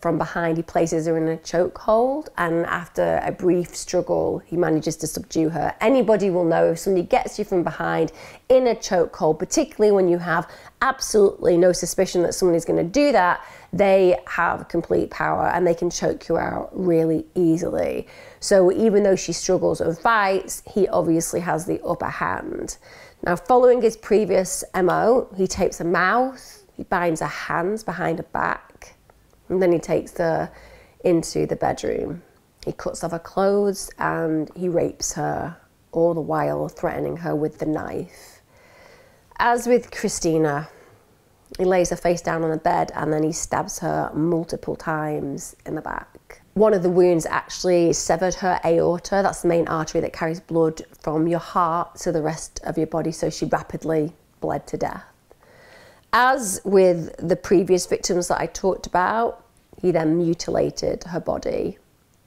from behind, he places her in a chokehold, and after a brief struggle, he manages to subdue her. Anybody will know if somebody gets you from behind in a chokehold, particularly when you have absolutely no suspicion that somebody's going to do that, they have complete power and they can choke you out really easily. So even though she struggles and fights, he obviously has the upper hand. Now, following his previous MO, he tapes her mouth, he binds her hands behind her back and then he takes her into the bedroom. He cuts off her clothes and he rapes her, all the while threatening her with the knife. As with Christina, he lays her face down on the bed and then he stabs her multiple times in the back. One of the wounds actually severed her aorta, that's the main artery that carries blood from your heart to the rest of your body, so she rapidly bled to death. As with the previous victims that I talked about, he then mutilated her body.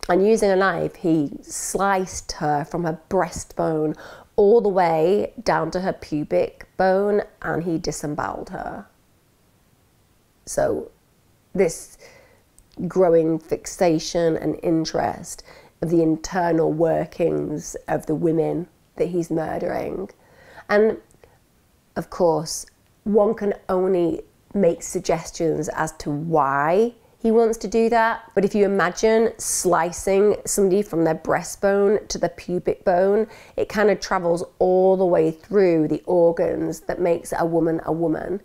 And using a knife, he sliced her from her breastbone all the way down to her pubic bone and he disemboweled her. So, this growing fixation and interest of the internal workings of the women that he's murdering. And of course, one can only make suggestions as to why he wants to do that. But if you imagine slicing somebody from their breastbone to the pubic bone, it kind of travels all the way through the organs that makes a woman a woman.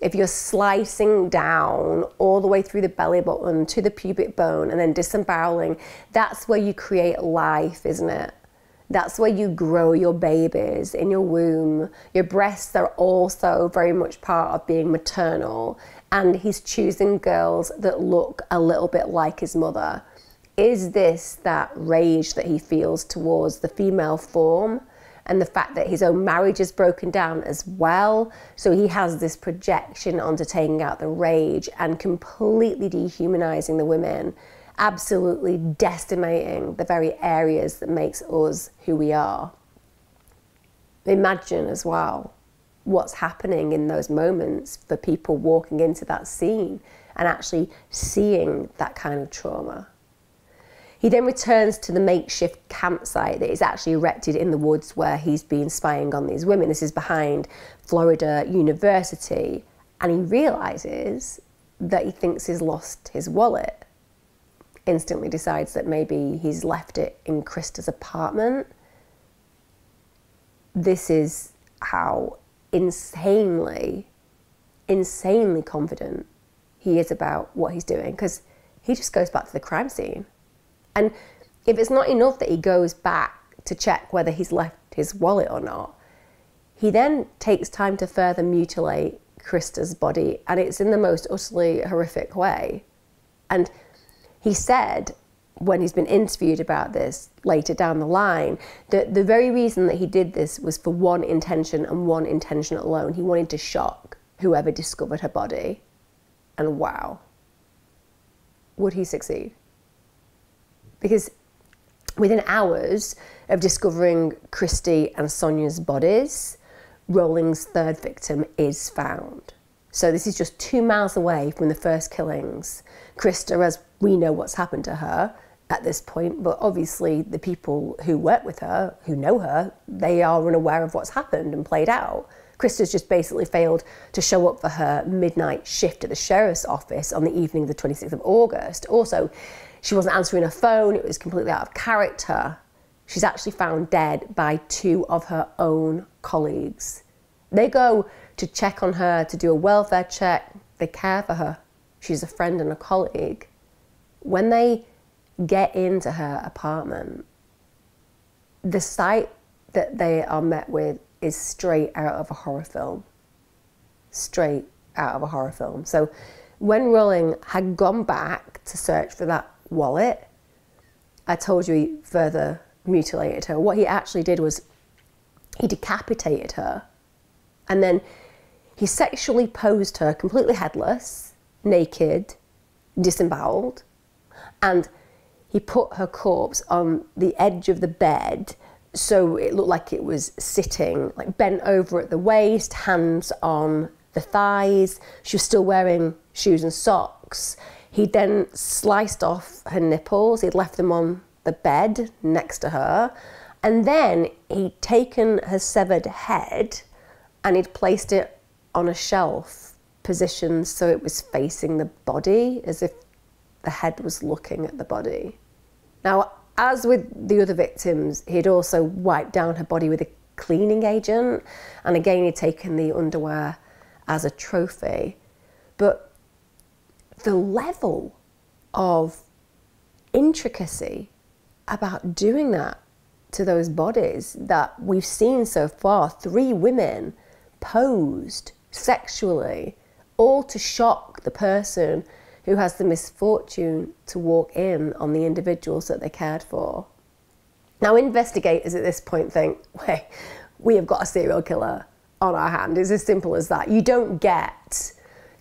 If you're slicing down all the way through the belly button to the pubic bone and then disemboweling, that's where you create life, isn't it? That's where you grow your babies in your womb. Your breasts are also very much part of being maternal. And he's choosing girls that look a little bit like his mother. Is this that rage that he feels towards the female form? and the fact that his own marriage is broken down as well. So he has this projection onto taking out the rage and completely dehumanizing the women absolutely decimating the very areas that makes us who we are. Imagine as well what's happening in those moments for people walking into that scene and actually seeing that kind of trauma. He then returns to the makeshift campsite that is actually erected in the woods where he's been spying on these women. This is behind Florida University. And he realizes that he thinks he's lost his wallet. Instantly decides that maybe he's left it in Christa's apartment. This is how insanely, insanely confident he is about what he's doing because he just goes back to the crime scene. And if it's not enough that he goes back to check whether he's left his wallet or not, he then takes time to further mutilate Christa's body, and it's in the most utterly horrific way. And he said when he's been interviewed about this later down the line that the very reason that he did this was for one intention and one intention alone. He wanted to shock whoever discovered her body. And wow, would he succeed? Because within hours of discovering Christy and Sonia's bodies, Rolling's third victim is found. So this is just two miles away from the first killings. Christa, as we know what's happened to her at this point, but obviously the people who work with her, who know her, they are unaware of what's happened and played out. Christa's just basically failed to show up for her midnight shift at the sheriff's office on the evening of the 26th of August. Also, she wasn't answering her phone, it was completely out of character. She's actually found dead by two of her own colleagues. They go to check on her, to do a welfare check, they care for her. She's a friend and a colleague. When they get into her apartment, the sight that they are met with is straight out of a horror film. Straight out of a horror film. So when Rolling had gone back to search for that wallet, I told you he further mutilated her. What he actually did was he decapitated her and then he sexually posed her completely headless, naked, disemboweled, and he put her corpse on the edge of the bed so it looked like it was sitting, like bent over at the waist, hands on the thighs. She was still wearing shoes and socks. He then sliced off her nipples. He'd left them on the bed next to her. And then he'd taken her severed head and he'd placed it on a shelf, positioned so it was facing the body, as if the head was looking at the body. Now, as with the other victims, he'd also wiped down her body with a cleaning agent, and again, he'd taken the underwear as a trophy. But the level of intricacy about doing that to those bodies that we've seen so far three women posed sexually, all to shock the person who has the misfortune to walk in on the individuals that they cared for. Now, investigators at this point think, wait, we have got a serial killer on our hand. It's as simple as that. You don't get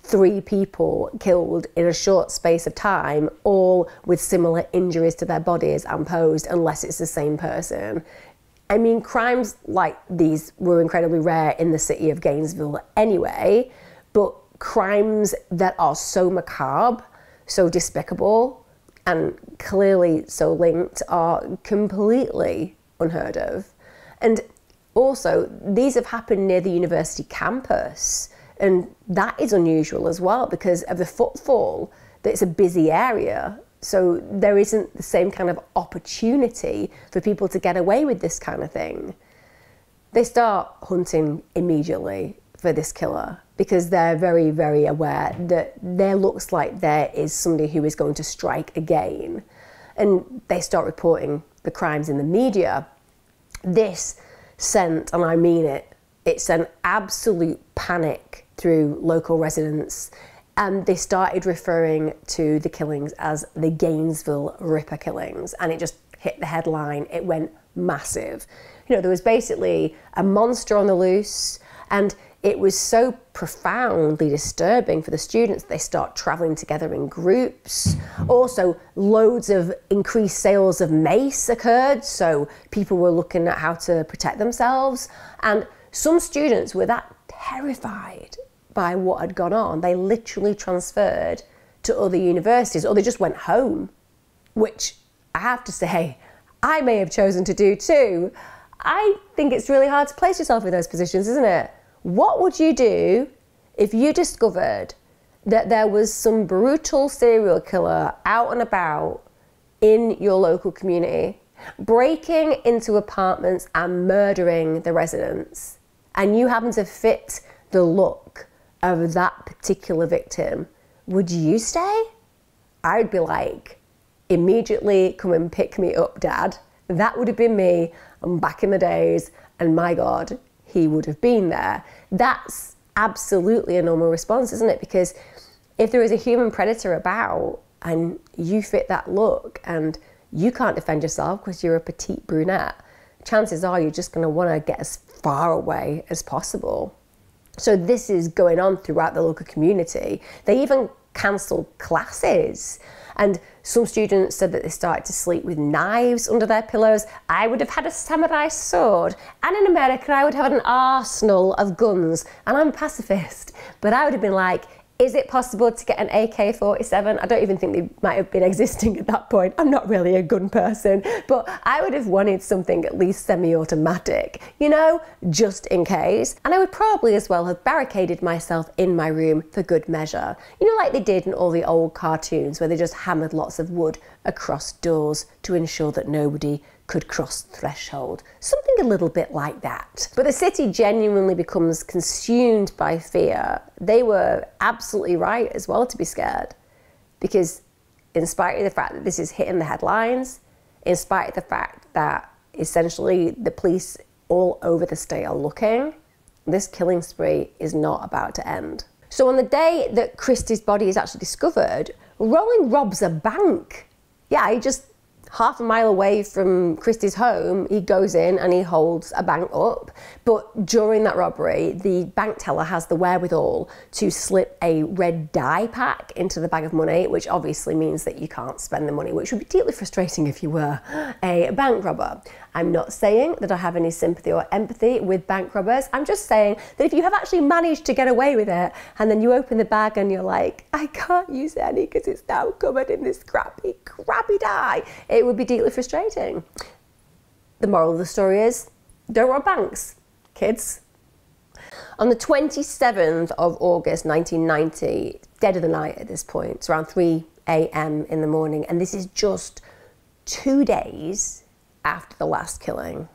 three people killed in a short space of time, all with similar injuries to their bodies and posed, unless it's the same person. I mean, crimes like these were incredibly rare in the city of Gainesville anyway, but crimes that are so macabre, so despicable, and clearly so linked are completely unheard of. And also, these have happened near the university campus, and that is unusual as well because of the footfall that it's a busy area so there isn't the same kind of opportunity for people to get away with this kind of thing. They start hunting immediately for this killer because they're very, very aware that there looks like there is somebody who is going to strike again. And they start reporting the crimes in the media. This sent, and I mean it, it sent absolute panic through local residents and they started referring to the killings as the Gainesville Ripper killings, and it just hit the headline. It went massive. You know, there was basically a monster on the loose, and it was so profoundly disturbing for the students. They start traveling together in groups. Also, loads of increased sales of mace occurred, so people were looking at how to protect themselves. And some students were that terrified by what had gone on, they literally transferred to other universities or they just went home, which I have to say, I may have chosen to do too. I think it's really hard to place yourself in those positions, isn't it? What would you do if you discovered that there was some brutal serial killer out and about in your local community, breaking into apartments and murdering the residents, and you happen to fit the look of that particular victim? Would you stay? I would be like, immediately come and pick me up, Dad. That would have been me. I'm back in the days, and my God, he would have been there. That's absolutely a normal response, isn't it? Because if there is a human predator about and you fit that look and you can't defend yourself because you're a petite brunette, chances are you're just going to want to get as far away as possible. So this is going on throughout the local community. They even cancelled classes. And some students said that they started to sleep with knives under their pillows. I would have had a samurai sword. And in America, I would have had an arsenal of guns. And I'm a pacifist. But I would have been like, is it possible to get an AK 47? I don't even think they might have been existing at that point. I'm not really a gun person, but I would have wanted something at least semi automatic, you know, just in case. And I would probably as well have barricaded myself in my room for good measure. You know, like they did in all the old cartoons where they just hammered lots of wood across doors to ensure that nobody could cross threshold. Something a little bit like that. But the city genuinely becomes consumed by fear. They were absolutely right as well to be scared. Because, in spite of the fact that this is hitting the headlines, in spite of the fact that essentially the police all over the state are looking, this killing spree is not about to end. So, on the day that Christie's body is actually discovered, Rolling robs a bank. Yeah, he just half a mile away from Christie's home, he goes in and he holds a bank up. But during that robbery, the bank teller has the wherewithal to slip a red dye pack into the bag of money, which obviously means that you can't spend the money, which would be deeply frustrating if you were a bank robber. I'm not saying that I have any sympathy or empathy with bank robbers. I'm just saying that if you have actually managed to get away with it and then you open the bag and you're like, I can't use any because it's now covered in this crappy, crappy dye, it would be deeply frustrating. The moral of the story is don't rob banks, kids. On the 27th of August 1990, dead of the night at this point, it's around 3 a.m. in the morning, and this is just two days after the last killing,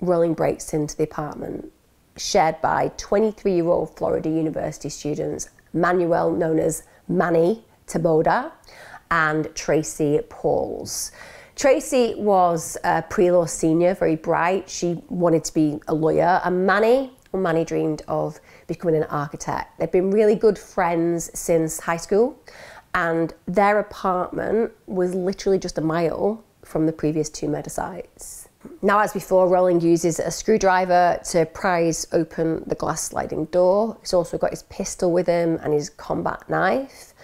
Rolling breaks into the apartment shared by 23 year old Florida University students Manuel, known as Manny Taboada, and Tracy Paules. Tracy was a pre law senior, very bright. She wanted to be a lawyer. And Manny, well, Manny dreamed of becoming an architect. They've been really good friends since high school, and their apartment was literally just a mile from the previous two murder sites. Now, as before, Rolling uses a screwdriver to prise open the glass sliding door. He's also got his pistol with him and his combat knife.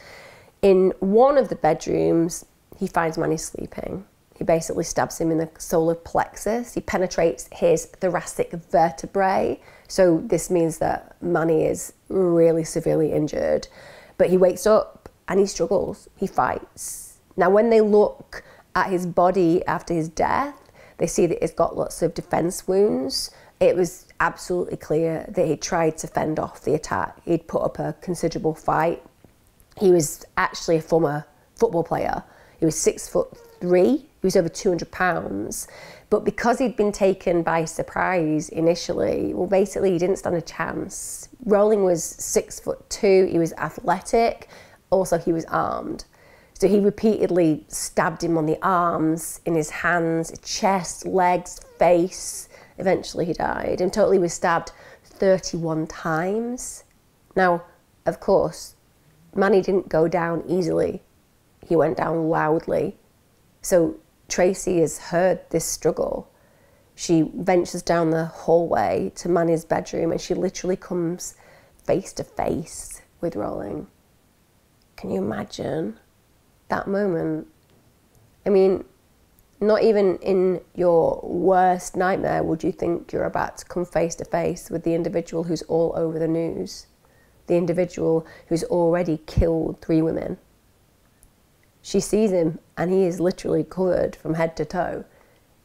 In one of the bedrooms, he finds Manny sleeping. He basically stabs him in the solar plexus. He penetrates his thoracic vertebrae. So, this means that Manny is really severely injured. But he wakes up and he struggles. He fights. Now, when they look at his body after his death, they see that he's got lots of defense wounds. It was absolutely clear that he tried to fend off the attack. He'd put up a considerable fight. He was actually a former football player. He was six foot three. He was over 200 pounds. But because he'd been taken by surprise initially, well, basically, he didn't stand a chance. Rolling was six foot two. He was athletic. Also, he was armed. So he repeatedly stabbed him on the arms, in his hands, chest, legs, face. Eventually he died. In total, he was stabbed 31 times. Now, of course, Manny didn't go down easily. He went down loudly. So Tracy has heard this struggle. she ventures down the hallway to Manny's bedroom and she literally comes face to face with Rolling. Can you imagine that moment? I mean, not even in your worst nightmare would you think you're about to come face to face with the individual who's all over the news, the individual who's already killed three women. She sees him and he is literally covered from head to toe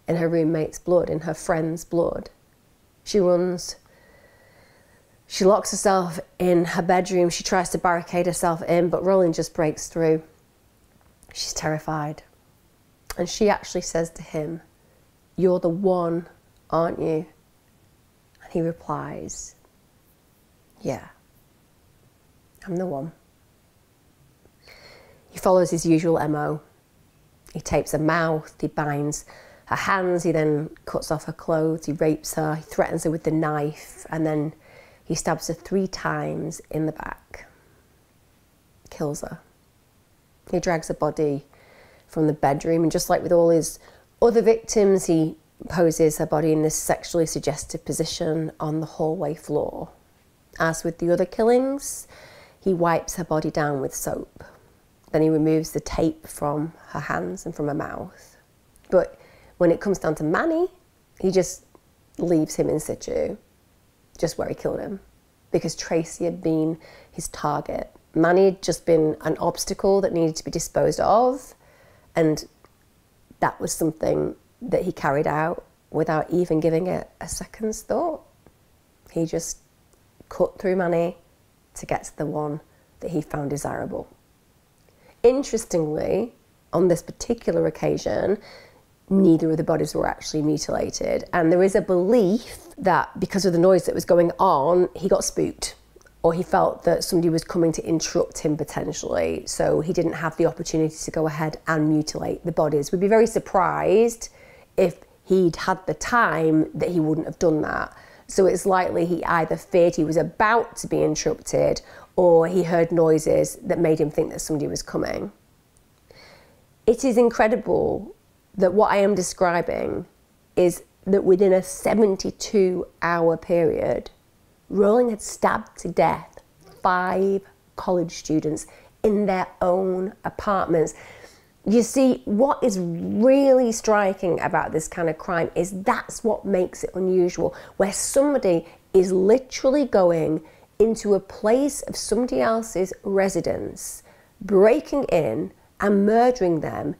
in her roommate's blood, in her friend's blood. She runs. She locks herself in her bedroom. She tries to barricade herself in, but Roland just breaks through. She's terrified. And she actually says to him, You're the one, aren't you? And he replies, Yeah, I'm the one. He follows his usual MO. He tapes her mouth, he binds her hands, he then cuts off her clothes, he rapes her, he threatens her with the knife, and then he stabs her three times in the back, kills her. He drags her body from the bedroom. And just like with all his other victims, he poses her body in this sexually suggestive position on the hallway floor. As with the other killings, he wipes her body down with soap. Then he removes the tape from her hands and from her mouth. But when it comes down to Manny, he just leaves him in situ, just where he killed him, because Tracy had been his target. Manny had just been an obstacle that needed to be disposed of, and that was something that he carried out without even giving it a second's thought. He just cut through Manny to get to the one that he found desirable. Interestingly, on this particular occasion, neither of the bodies were actually mutilated. And there is a belief that because of the noise that was going on, he got spooked or he felt that somebody was coming to interrupt him potentially. So he didn't have the opportunity to go ahead and mutilate the bodies. We'd be very surprised if he'd had the time that he wouldn't have done that. So it's likely he either feared he was about to be interrupted or he heard noises that made him think that somebody was coming. It is incredible that what I am describing is that within a 72 hour period, Rolling had stabbed to death five college students in their own apartments. You see, what is really striking about this kind of crime is that's what makes it unusual, where somebody is literally going into a place of somebody else's residence, breaking in and murdering them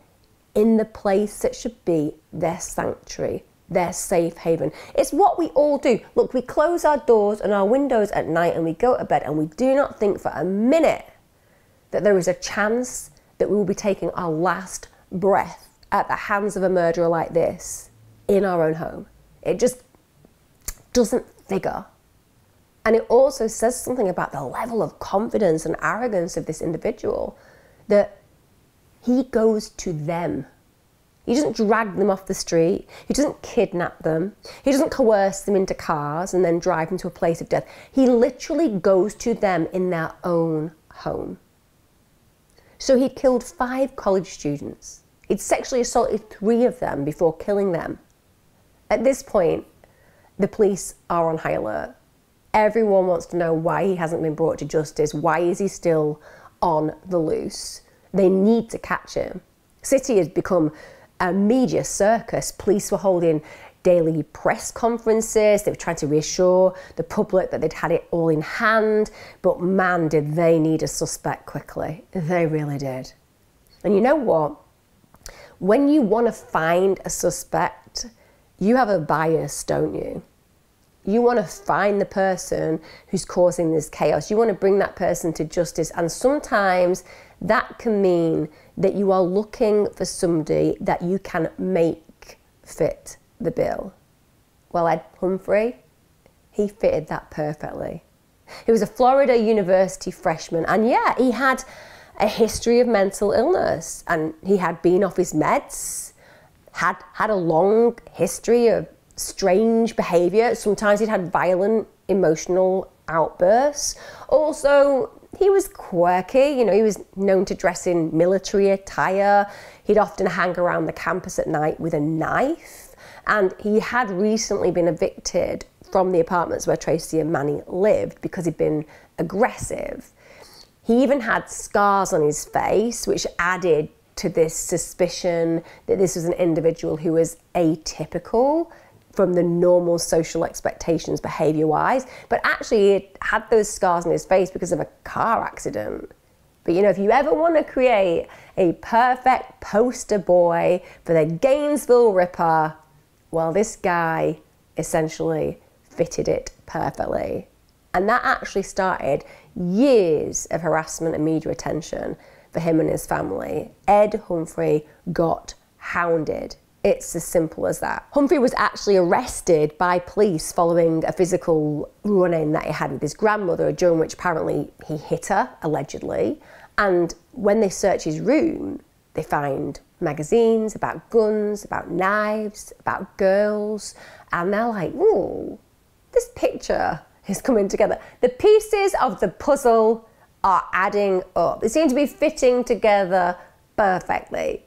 in the place that should be their sanctuary, their safe haven. It's what we all do. Look, we close our doors and our windows at night and we go to bed and we do not think for a minute that there is a chance that we will be taking our last breath at the hands of a murderer like this in our own home. It just doesn't figure. And it also says something about the level of confidence and arrogance of this individual that he goes to them he doesn't drag them off the street. He doesn't kidnap them. He doesn't coerce them into cars and then drive them to a place of death. He literally goes to them in their own home. So he'd killed five college students. He'd sexually assaulted three of them before killing them. At this point, the police are on high alert. Everyone wants to know why he hasn't been brought to justice. Why is he still on the loose? They need to catch him. City has become a media circus. Police were holding daily press conferences. They were trying to reassure the public that they'd had it all in hand. But man, did they need a suspect quickly. They really did. And you know what? When you want to find a suspect, you have a bias, don't you? You want to find the person who's causing this chaos. You want to bring that person to justice. And sometimes that can mean that you are looking for somebody that you can make fit the bill. Well, Ed Humphrey, he fitted that perfectly. He was a Florida University freshman, and yeah, he had a history of mental illness, and he had been off his meds, had had a long history of strange behavior. Sometimes he'd had violent emotional outbursts. Also, he was quirky, you know, he was known to dress in military attire. He'd often hang around the campus at night with a knife. And he had recently been evicted from the apartments where Tracy and Manny lived because he'd been aggressive. He even had scars on his face, which added to this suspicion that this was an individual who was atypical from the normal social expectations behavior wise, but actually he had those scars on his face because of a car accident. But you know, if you ever want to create a perfect poster boy for the Gainesville Ripper, well, this guy essentially fitted it perfectly. And that actually started years of harassment and media attention for him and his family. Ed Humphrey got hounded. It's as simple as that. Humphrey was actually arrested by police following a physical run in that he had with his grandmother, during which apparently he hit her, allegedly. And when they search his room, they find magazines about guns, about knives, about girls, and they're like, ooh, this picture is coming together. The pieces of the puzzle are adding up. They seem to be fitting together perfectly.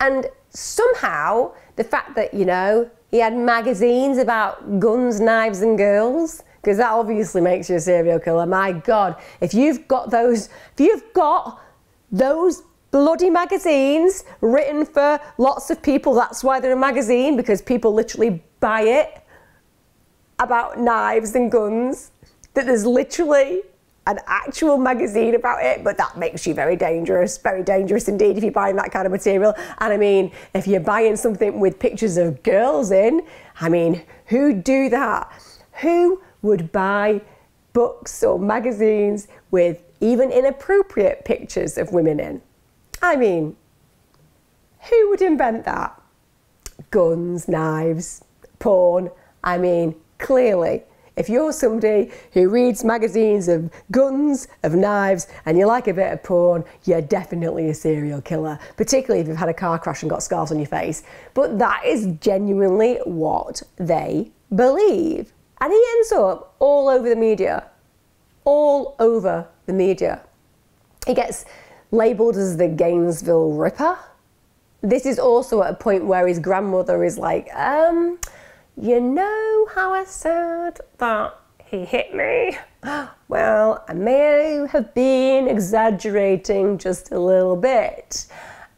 And somehow, the fact that, you know, he had magazines about guns, knives, and girls, because that obviously makes you a serial killer. My God, if you've got those, if you've got those bloody magazines written for lots of people, that's why they're a magazine, because people literally buy it about knives and guns, that there's literally an actual magazine about it, but that makes you very dangerous, very dangerous indeed if you're buying that kind of material. And I mean, if you're buying something with pictures of girls in, I mean, who do that? Who would buy books or magazines with even inappropriate pictures of women in? I mean, who would invent that? Guns, knives, porn. I mean, clearly if you're somebody who reads magazines of guns, of knives, and you like a bit of porn, you're definitely a serial killer, particularly if you've had a car crash and got scars on your face. But that is genuinely what they believe. And he ends up all over the media. All over the media. He gets labelled as the Gainesville Ripper. This is also at a point where his grandmother is like, um, you know how I said that he hit me? Well, I may have been exaggerating just a little bit.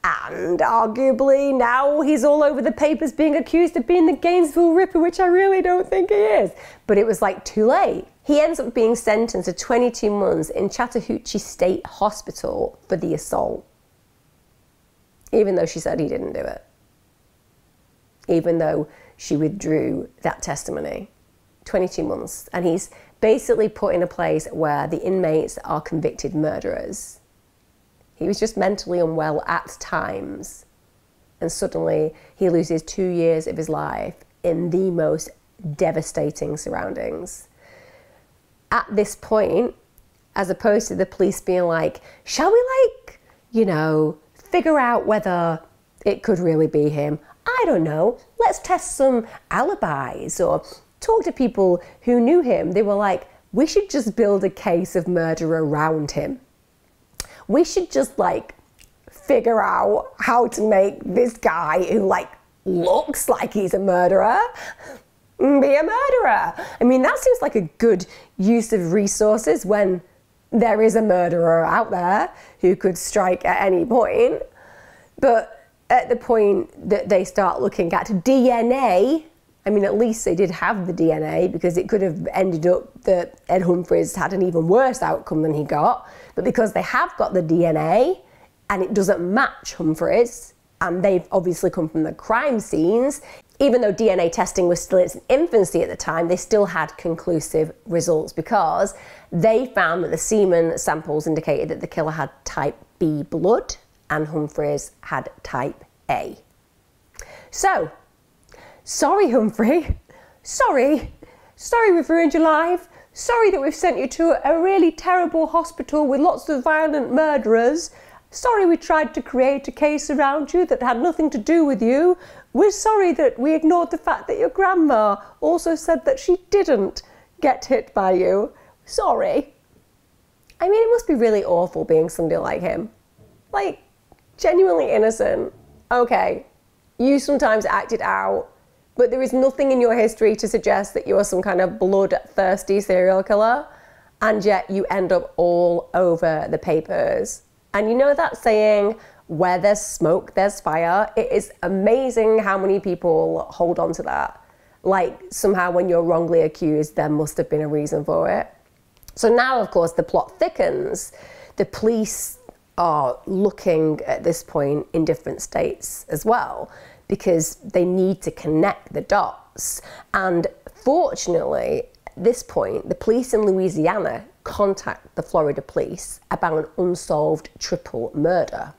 And arguably now he's all over the papers being accused of being the Gainesville Ripper, which I really don't think he is. But it was like too late. He ends up being sentenced to 22 months in Chattahoochee State Hospital for the assault. Even though she said he didn't do it. Even though she withdrew that testimony. 22 months. And he's basically put in a place where the inmates are convicted murderers. He was just mentally unwell at times. And suddenly he loses two years of his life in the most devastating surroundings. At this point, as opposed to the police being like, shall we, like, you know, figure out whether it could really be him? I don't know, let's test some alibis or talk to people who knew him. They were like, we should just build a case of murder around him. We should just like figure out how to make this guy who like looks like he's a murderer be a murderer. I mean, that seems like a good use of resources when there is a murderer out there who could strike at any point. But at the point that they start looking at DNA, I mean, at least they did have the DNA because it could have ended up that Ed Humphreys had an even worse outcome than he got. But because they have got the DNA and it doesn't match Humphreys, and they've obviously come from the crime scenes, even though DNA testing was still in its infancy at the time, they still had conclusive results because they found that the semen samples indicated that the killer had type B blood and Humphreys had type A. So, sorry, Humphrey. Sorry. Sorry we've ruined your life. Sorry that we've sent you to a really terrible hospital with lots of violent murderers. Sorry we tried to create a case around you that had nothing to do with you. We're sorry that we ignored the fact that your grandma also said that she didn't get hit by you. Sorry. I mean, it must be really awful being somebody like him. Like, genuinely innocent. Okay, you sometimes acted out, but there is nothing in your history to suggest that you are some kind of bloodthirsty serial killer, and yet you end up all over the papers. And you know that saying, where there's smoke, there's fire? It is amazing how many people hold on to that. Like somehow when you're wrongly accused, there must have been a reason for it. So now, of course, the plot thickens. The police are looking at this point in different states as well because they need to connect the dots. And fortunately, at this point, the police in Louisiana contact the Florida police about an unsolved triple murder.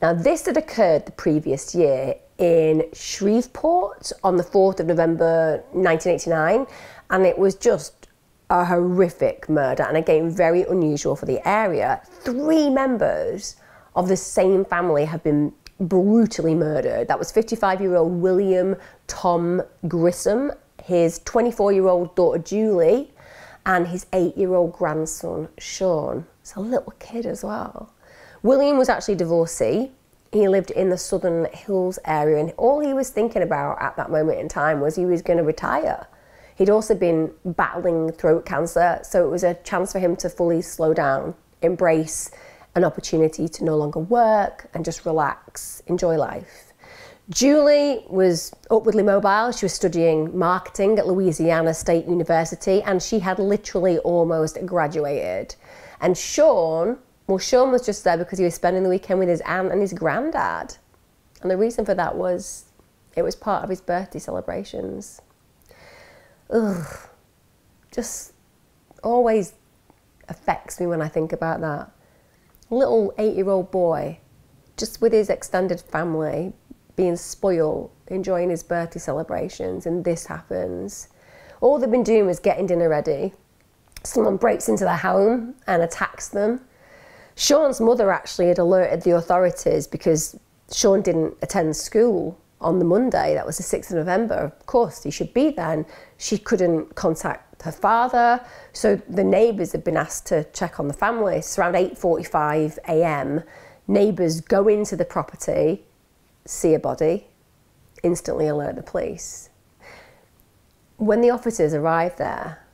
Now, this had occurred the previous year in Shreveport on the 4th of November 1989, and it was just a horrific murder, and again, very unusual for the area. Three members of the same family have been brutally murdered. That was 55 year old William Tom Grissom, his 24 year old daughter Julie, and his eight year old grandson Sean. It's a little kid as well. William was actually divorcee. He lived in the Southern Hills area, and all he was thinking about at that moment in time was he was going to retire. He'd also been battling throat cancer, so it was a chance for him to fully slow down, embrace an opportunity to no longer work and just relax, enjoy life. Julie was upwardly mobile. She was studying marketing at Louisiana State University and she had literally almost graduated. And Sean, well, Sean was just there because he was spending the weekend with his aunt and his granddad. And the reason for that was it was part of his birthday celebrations. Ugh, just always affects me when I think about that little eight year old boy, just with his extended family, being spoiled, enjoying his birthday celebrations, and this happens. All they've been doing was getting dinner ready. Someone breaks into their home and attacks them. Sean's mother actually had alerted the authorities because Sean didn't attend school on the Monday, that was the 6th of November. Of course, he should be there. And she couldn't contact her father. So the neighbours had been asked to check on the family. It's around 8:45 a.m. Neighbours go into the property, see a body, instantly alert the police. When the officers arrive there,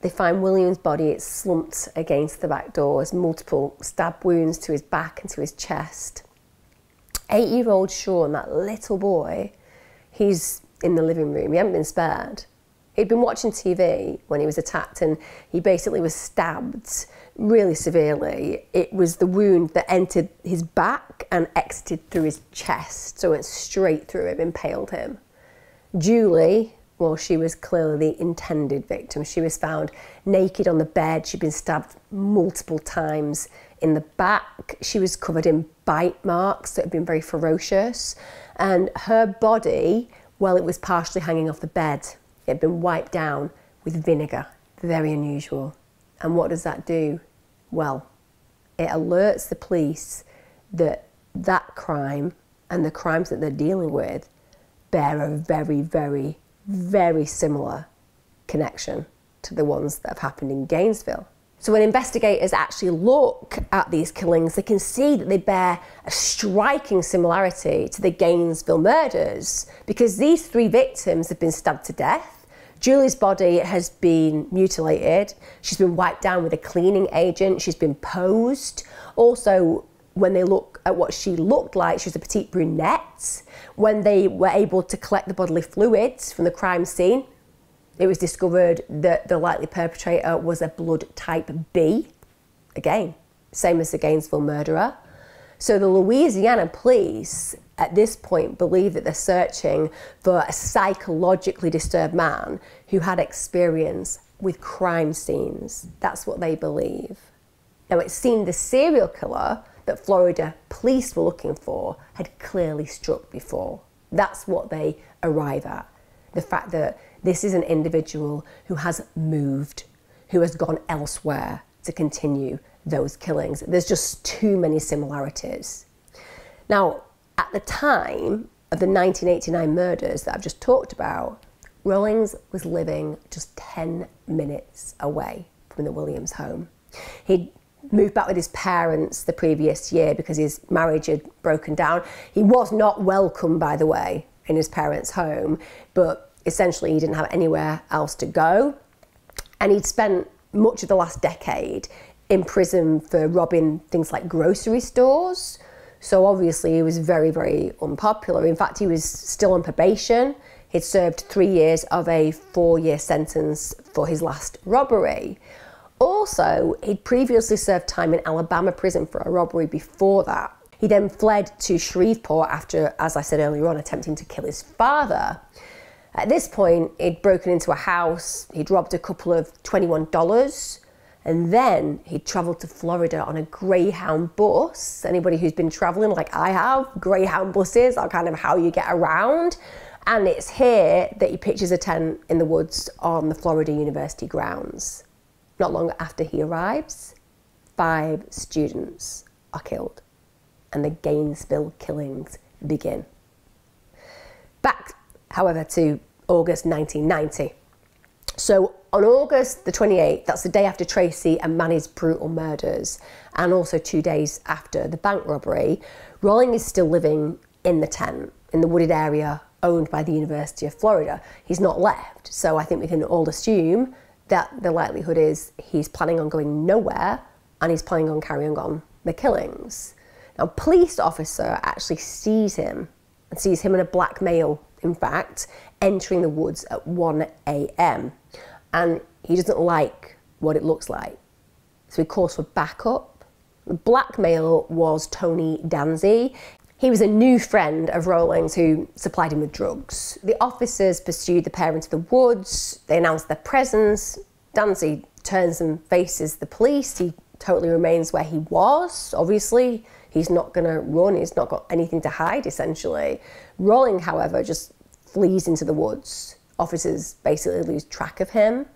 they find William's body. It's slumped against the back doors, multiple stab wounds to his back and to his chest. Eight-year-old Sean, that little boy, he's in the living room. He hadn't been spared. He'd been watching TV when he was attacked and he basically was stabbed really severely. It was the wound that entered his back and exited through his chest, so it went straight through him, impaled him. Julie, well, she was clearly the intended victim. She was found naked on the bed. She'd been stabbed multiple times in the back. She was covered in bite marks that had been very ferocious. And her body, well, it was partially hanging off the bed. It had been wiped down with vinegar, very unusual. And what does that do? Well, it alerts the police that that crime and the crimes that they're dealing with bear a very, very, very similar connection to the ones that have happened in Gainesville. So when investigators actually look at these killings, they can see that they bear a striking similarity to the Gainesville murders because these three victims have been stabbed to death. Julie's body has been mutilated. She's been wiped down with a cleaning agent. She's been posed. Also, when they look at what she looked like, she was a petite brunette. When they were able to collect the bodily fluids from the crime scene, it was discovered that the likely perpetrator was a blood type B. Again, same as the Gainesville murderer. So the Louisiana police at this point believe that they're searching for a psychologically disturbed man who had experience with crime scenes. That's what they believe. Now, it seemed the serial killer that Florida police were looking for had clearly struck before. That's what they arrive at. The fact that this is an individual who has moved, who has gone elsewhere to continue those killings. There's just too many similarities. Now, at the time of the 1989 murders that I've just talked about, Rawlings was living just 10 minutes away from the Williams home. He'd moved back with his parents the previous year because his marriage had broken down. He was not welcome, by the way, in his parents' home, but essentially he didn't have anywhere else to go. And he'd spent much of the last decade in prison for robbing things like grocery stores. So obviously he was very, very unpopular. In fact, he was still on probation. He'd served three years of a four year sentence for his last robbery. Also, he'd previously served time in Alabama prison for a robbery before that. He then fled to Shreveport after, as I said earlier on, attempting to kill his father. At this point, he'd broken into a house, he'd robbed a couple of $21, and then he'd travelled to Florida on a Greyhound bus. Anybody who's been travelling like I have, Greyhound buses are kind of how you get around. And it's here that he pitches a tent in the woods on the Florida University grounds. Not long after he arrives, five students are killed, and the Gainesville killings begin. Back, however, to August 1990. So on August the 28th, that's the day after Tracy and Manny's brutal murders, and also two days after the bank robbery, Rolling is still living in the tent in the wooded area owned by the University of Florida. He's not left, so I think we can all assume that the likelihood is he's planning on going nowhere and he's planning on carrying on the killings. Now, a police officer actually sees him and sees him in a black male, in fact, entering the woods at 1 a.m. And he doesn't like what it looks like. So he calls for backup. The black male was Tony Danzy. He was a new friend of Rolling's who supplied him with drugs. The officers pursued the pair into the woods. They announced their presence. Danzy turns and faces the police. He totally remains where he was. Obviously, he's not going to run. He's not got anything to hide, essentially. Rolling, however, just flees into the woods. Officers basically lose track of him.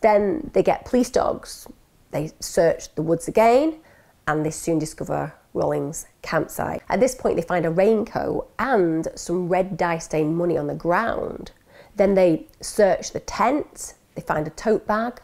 Then they get police dogs. They search the woods again and they soon discover Rolling's campsite. At this point, they find a raincoat and some red dye stained money on the ground. Then they search the tent, they find a tote bag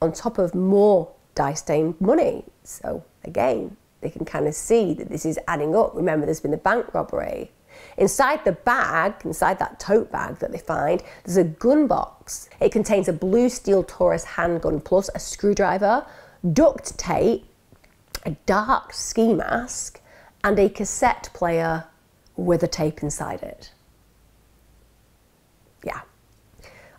on top of more dye stained money. So, again, they can kind of see that this is adding up. Remember, there's been a bank robbery. Inside the bag, inside that tote bag that they find, there's a gun box. It contains a blue steel Taurus handgun plus a screwdriver, duct tape, a dark ski mask, and a cassette player with a tape inside it. Yeah.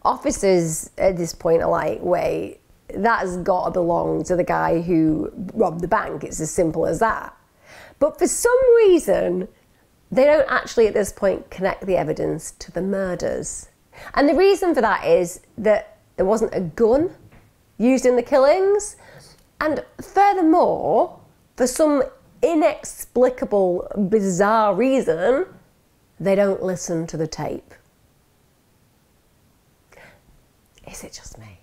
Officers at this point are like, wait, that's got to belong to the guy who robbed the bank. It's as simple as that. But for some reason, they don't actually at this point connect the evidence to the murders. And the reason for that is that there wasn't a gun used in the killings. And furthermore, for some inexplicable, bizarre reason, they don't listen to the tape. Is it just me?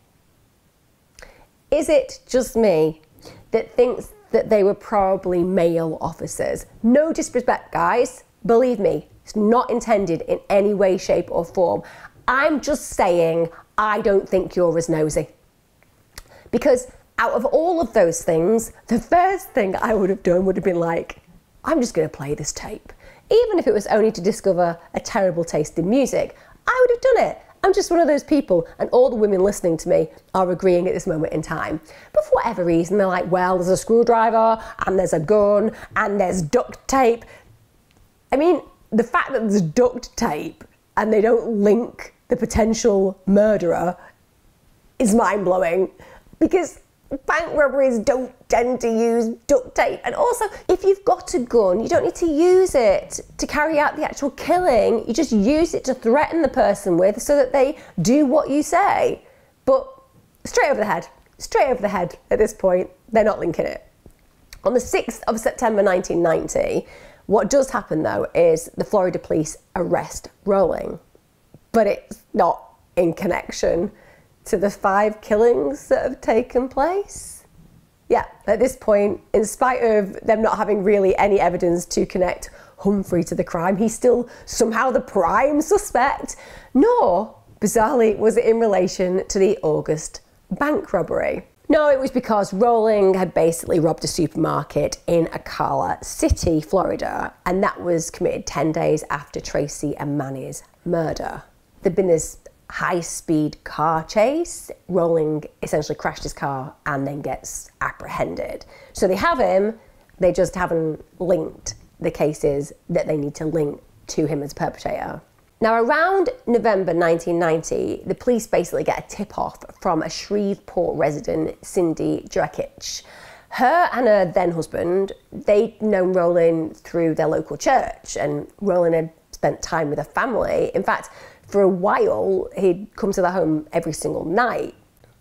Is it just me that thinks that they were probably male officers? No disrespect, guys. Believe me, it's not intended in any way, shape, or form. I'm just saying I don't think you're as nosy. Because out of all of those things, the first thing I would have done would have been like, I'm just going to play this tape. Even if it was only to discover a terrible taste in music, I would have done it. I'm just one of those people, and all the women listening to me are agreeing at this moment in time. But for whatever reason, they're like, well, there's a screwdriver, and there's a gun, and there's duct tape. I mean, the fact that there's duct tape and they don't link the potential murderer is mind blowing because bank robberies don't tend to use duct tape. And also, if you've got a gun, you don't need to use it to carry out the actual killing. You just use it to threaten the person with so that they do what you say. But straight over the head, straight over the head at this point, they're not linking it. On the 6th of September 1990, what does happen though is the Florida police arrest Rolling, but it's not in connection to the five killings that have taken place. Yeah, at this point, in spite of them not having really any evidence to connect Humphrey to the crime, he's still somehow the prime suspect. Nor, bizarrely, was it in relation to the August bank robbery. No, it was because Rolling had basically robbed a supermarket in Ocala City, Florida, and that was committed 10 days after Tracy and Manny's murder. There'd been this high speed car chase. Rolling essentially crashed his car and then gets apprehended. So they have him, they just haven't linked the cases that they need to link to him as perpetrator. Now, around November 1990, the police basically get a tip off from a Shreveport resident, Cindy Drakic. Her and her then husband, they'd known Rolling through their local church, and Rolling had spent time with her family. In fact, for a while, he'd come to their home every single night.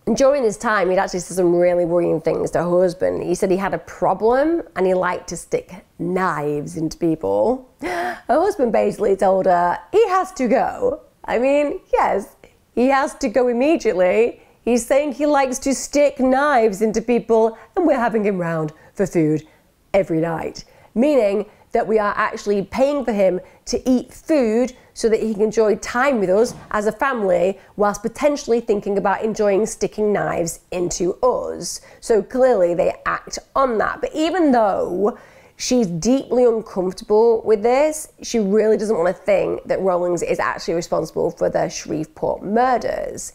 And during this time, he'd actually said some really worrying things to her husband. He said he had a problem and he liked to stick knives into people. Her husband basically told her he has to go. I mean, yes, he has to go immediately. He's saying he likes to stick knives into people and we're having him round for food every night. Meaning that we are actually paying for him to eat food so that he can enjoy time with us as a family whilst potentially thinking about enjoying sticking knives into us. So clearly they act on that. But even though she's deeply uncomfortable with this, she really doesn't want to think that Rawlings is actually responsible for the Shreveport murders.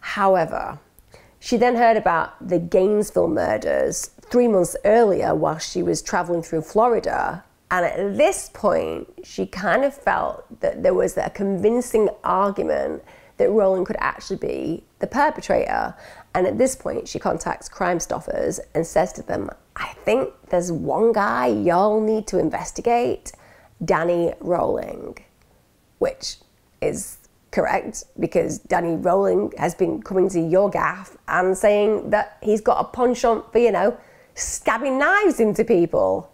However, she then heard about the Gainesville murders three months earlier while she was traveling through Florida and at this point, she kind of felt that there was a convincing argument that Roland could actually be the perpetrator. And at this point, she contacts Crime Stoppers and says to them, I think there's one guy y'all need to investigate Danny Rolling, which is correct because Danny Rolling has been coming to your gaff and saying that he's got a penchant for, you know, stabbing knives into people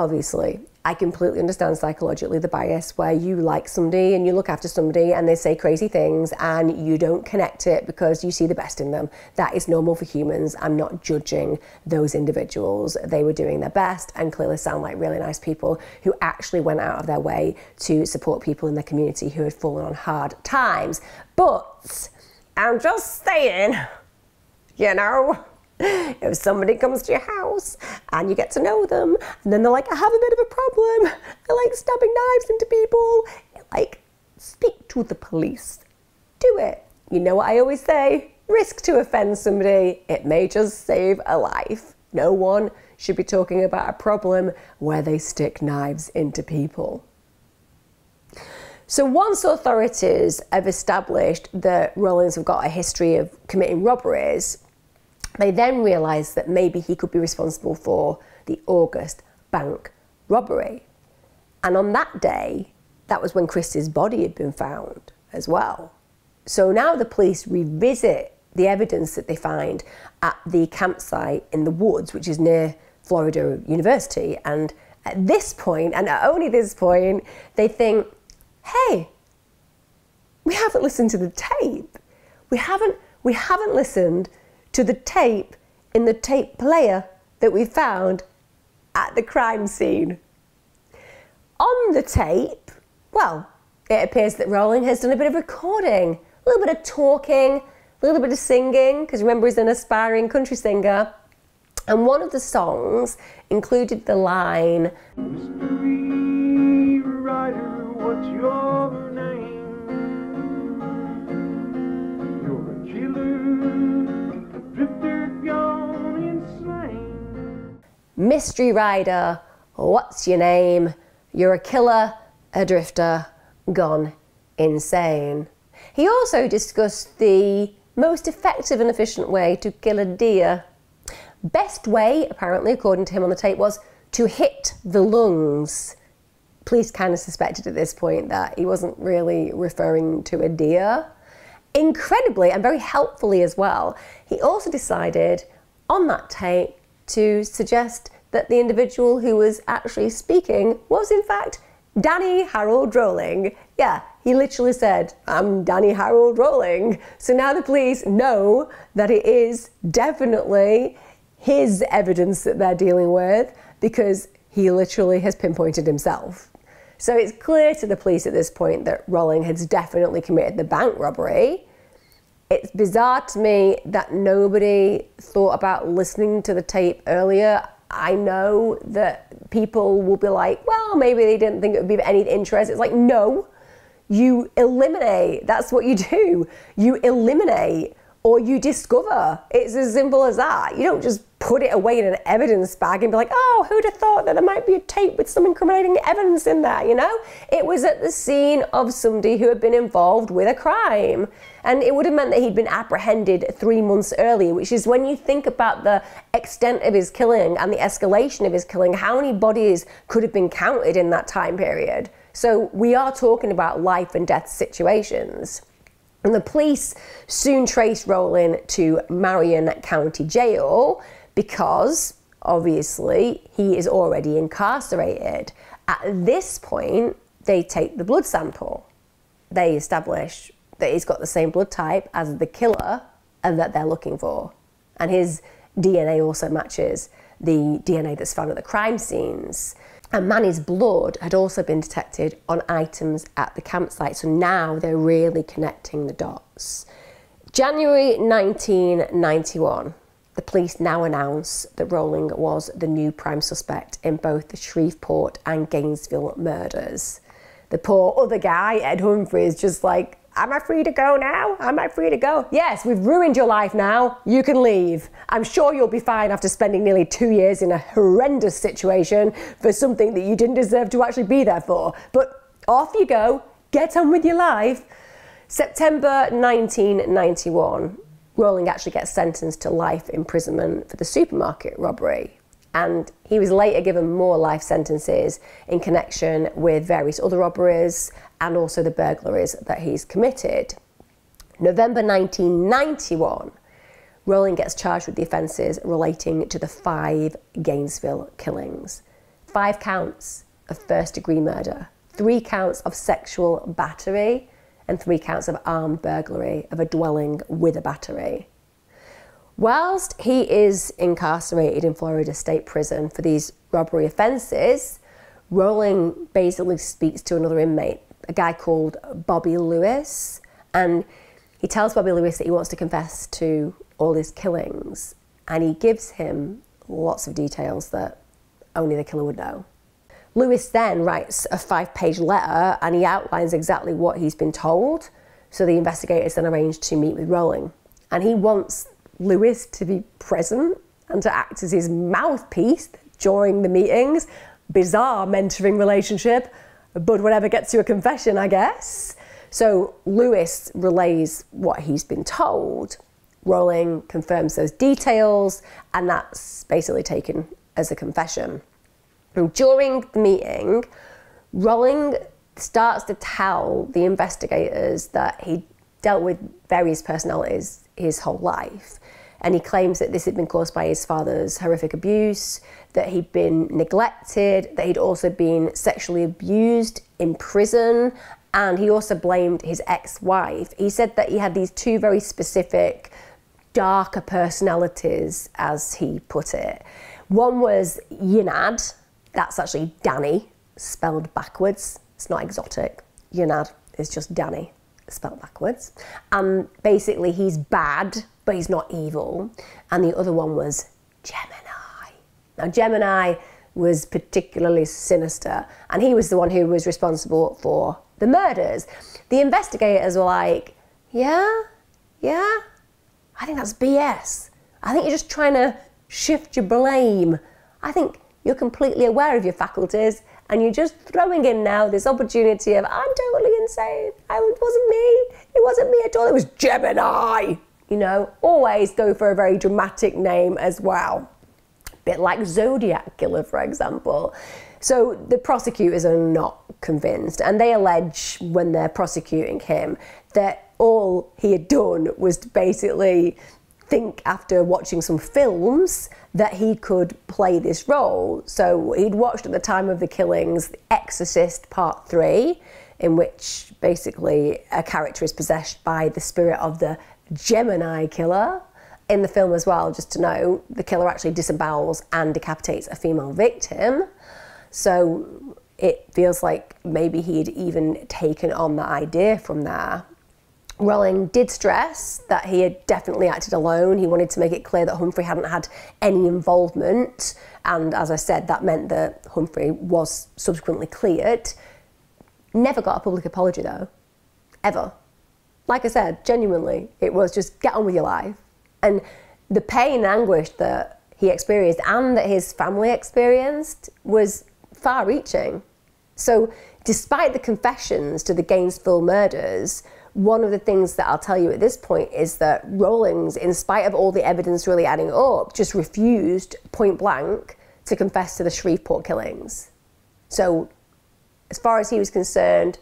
obviously. I completely understand psychologically the bias where you like somebody and you look after somebody and they say crazy things and you don't connect it because you see the best in them. That is normal for humans. I'm not judging those individuals. They were doing their best and clearly sound like really nice people who actually went out of their way to support people in their community who had fallen on hard times. But I'm just saying, you know if somebody comes to your house and you get to know them, and then they're like, I have a bit of a problem. I like stabbing knives into people. Like, speak to the police. Do it. You know what I always say? Risk to offend somebody. It may just save a life. No one should be talking about a problem where they stick knives into people. So once authorities have established that Rollins have got a history of committing robberies, they then realised that maybe he could be responsible for the August bank robbery. And on that day, that was when Christa's body had been found as well. So now the police revisit the evidence that they find at the campsite in the woods, which is near Florida University. And at this point, and at only this point, they think, hey, we haven't listened to the tape. We haven't, we haven't listened to the tape in the tape player that we found at the crime scene. On the tape, well, it appears that Rolling has done a bit of recording, a little bit of talking, a little bit of singing, because remember he's an aspiring country singer. And one of the songs included the line, Mystery Rider, what's your name? You're a killer, a drifter, gone insane. He also discussed the most effective and efficient way to kill a deer. Best way, apparently, according to him on the tape, was to hit the lungs. Police kind of suspected at this point that he wasn't really referring to a deer. Incredibly and very helpfully as well, he also decided on that tape to suggest that the individual who was actually speaking was, in fact, Danny Harold Rolling. Yeah, he literally said, I'm Danny Harold Rolling. So now the police know that it is definitely his evidence that they're dealing with because he literally has pinpointed himself. So it's clear to the police at this point that Rolling has definitely committed the bank robbery. It's bizarre to me that nobody thought about listening to the tape earlier. I know that people will be like, well, maybe they didn't think it would be of any interest. It's like, no, you eliminate. That's what you do. You eliminate or you discover. It's as simple as that. You don't just put it away in an evidence bag and be like, oh, who'd have thought that there might be a tape with some incriminating evidence in there, you know? It was at the scene of somebody who had been involved with a crime. And it would have meant that he'd been apprehended three months earlier, which is when you think about the extent of his killing and the escalation of his killing, how many bodies could have been counted in that time period? So we are talking about life and death situations. And the police soon traced Rolling to Marion County Jail because obviously he is already incarcerated. At this point, they take the blood sample. They establish that he's got the same blood type as the killer and that they're looking for. And his DNA also matches the DNA that's found at the crime scenes. And Manny's blood had also been detected on items at the campsite, so now they're really connecting the dots. January 1991, the police now announce that Rolling was the new prime suspect in both the Shreveport and Gainesville murders. The poor other guy, Ed Humphrey, is just like, Am I free to go now? Am I free to go? Yes, we've ruined your life now. You can leave. I'm sure you'll be fine after spending nearly two years in a horrendous situation for something that you didn't deserve to actually be there for. But off you go. Get on with your life. September 1991, Rolling actually gets sentenced to life imprisonment for the supermarket robbery and he was later given more life sentences in connection with various other robberies and also the burglaries that he's committed. November 1991, Rolling gets charged with the offences relating to the five Gainesville killings. Five counts of first degree murder, three counts of sexual battery, and three counts of armed burglary of a dwelling with a battery. Whilst he is incarcerated in Florida State Prison for these robbery offences, Rolling basically speaks to another inmate, a guy called Bobby Lewis, and he tells Bobby Lewis that he wants to confess to all his killings, and he gives him lots of details that only the killer would know. Lewis then writes a five page letter and he outlines exactly what he's been told. So the investigators then arrange to meet with Rolling. And he wants Lewis to be present and to act as his mouthpiece during the meetings. Bizarre mentoring relationship, but whatever gets you a confession, I guess. So Lewis relays what he's been told. Rolling confirms those details, and that's basically taken as a confession. During the meeting, Rolling starts to tell the investigators that he dealt with various personalities his whole life. And he claims that this had been caused by his father's horrific abuse, that he'd been neglected, that he'd also been sexually abused in prison, and he also blamed his ex wife. He said that he had these two very specific, darker personalities, as he put it. One was Yinad, that's actually Danny, spelled backwards. It's not exotic. Yinad is just Danny spelled backwards. And basically, he's bad, but he's not evil. And the other one was Gemini. Now, Gemini was particularly sinister, and he was the one who was responsible for the murders. The investigators were like, Yeah, yeah, I think that's BS. I think you're just trying to shift your blame. I think you're completely aware of your faculties and you're just throwing in now this opportunity of I'm totally insane. it wasn't me. It wasn't me at all. It was Gemini. You know, always go for a very dramatic name as well. Bit like Zodiac Killer, for example. So the prosecutors are not convinced, and they allege when they're prosecuting him that all he had done was basically think after watching some films that he could play this role. So he'd watched at the time of the killings The Exorcist Part 3, in which basically a character is possessed by the spirit of the Gemini killer. In the film as well, just to know, the killer actually disembowels and decapitates a female victim. So it feels like maybe he'd even taken on the idea from there. Rolling did stress that he had definitely acted alone. He wanted to make it clear that Humphrey hadn't had any involvement. And as I said, that meant that Humphrey was subsequently cleared. Never got a public apology though. ever. Like I said, genuinely, it was just get on with your life. And the pain and anguish that he experienced and that his family experienced was far reaching. So, despite the confessions to the Gainesville murders, one of the things that I'll tell you at this point is that Rawlings, in spite of all the evidence really adding up, just refused point blank to confess to the Shreveport killings. So, as far as he was concerned,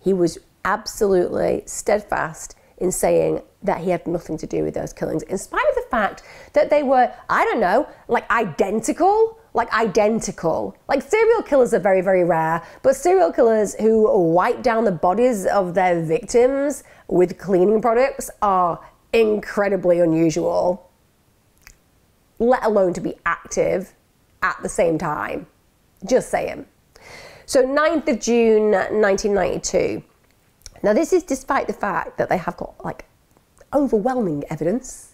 he was absolutely steadfast in saying that he had nothing to do with those killings, in spite of the fact that they were, I don't know, like identical. Like identical. Like serial killers are very, very rare, but serial killers who wipe down the bodies of their victims with cleaning products are incredibly unusual, let alone to be active at the same time. Just saying. So, 9th of June 1992. Now, this is despite the fact that they have got like overwhelming evidence,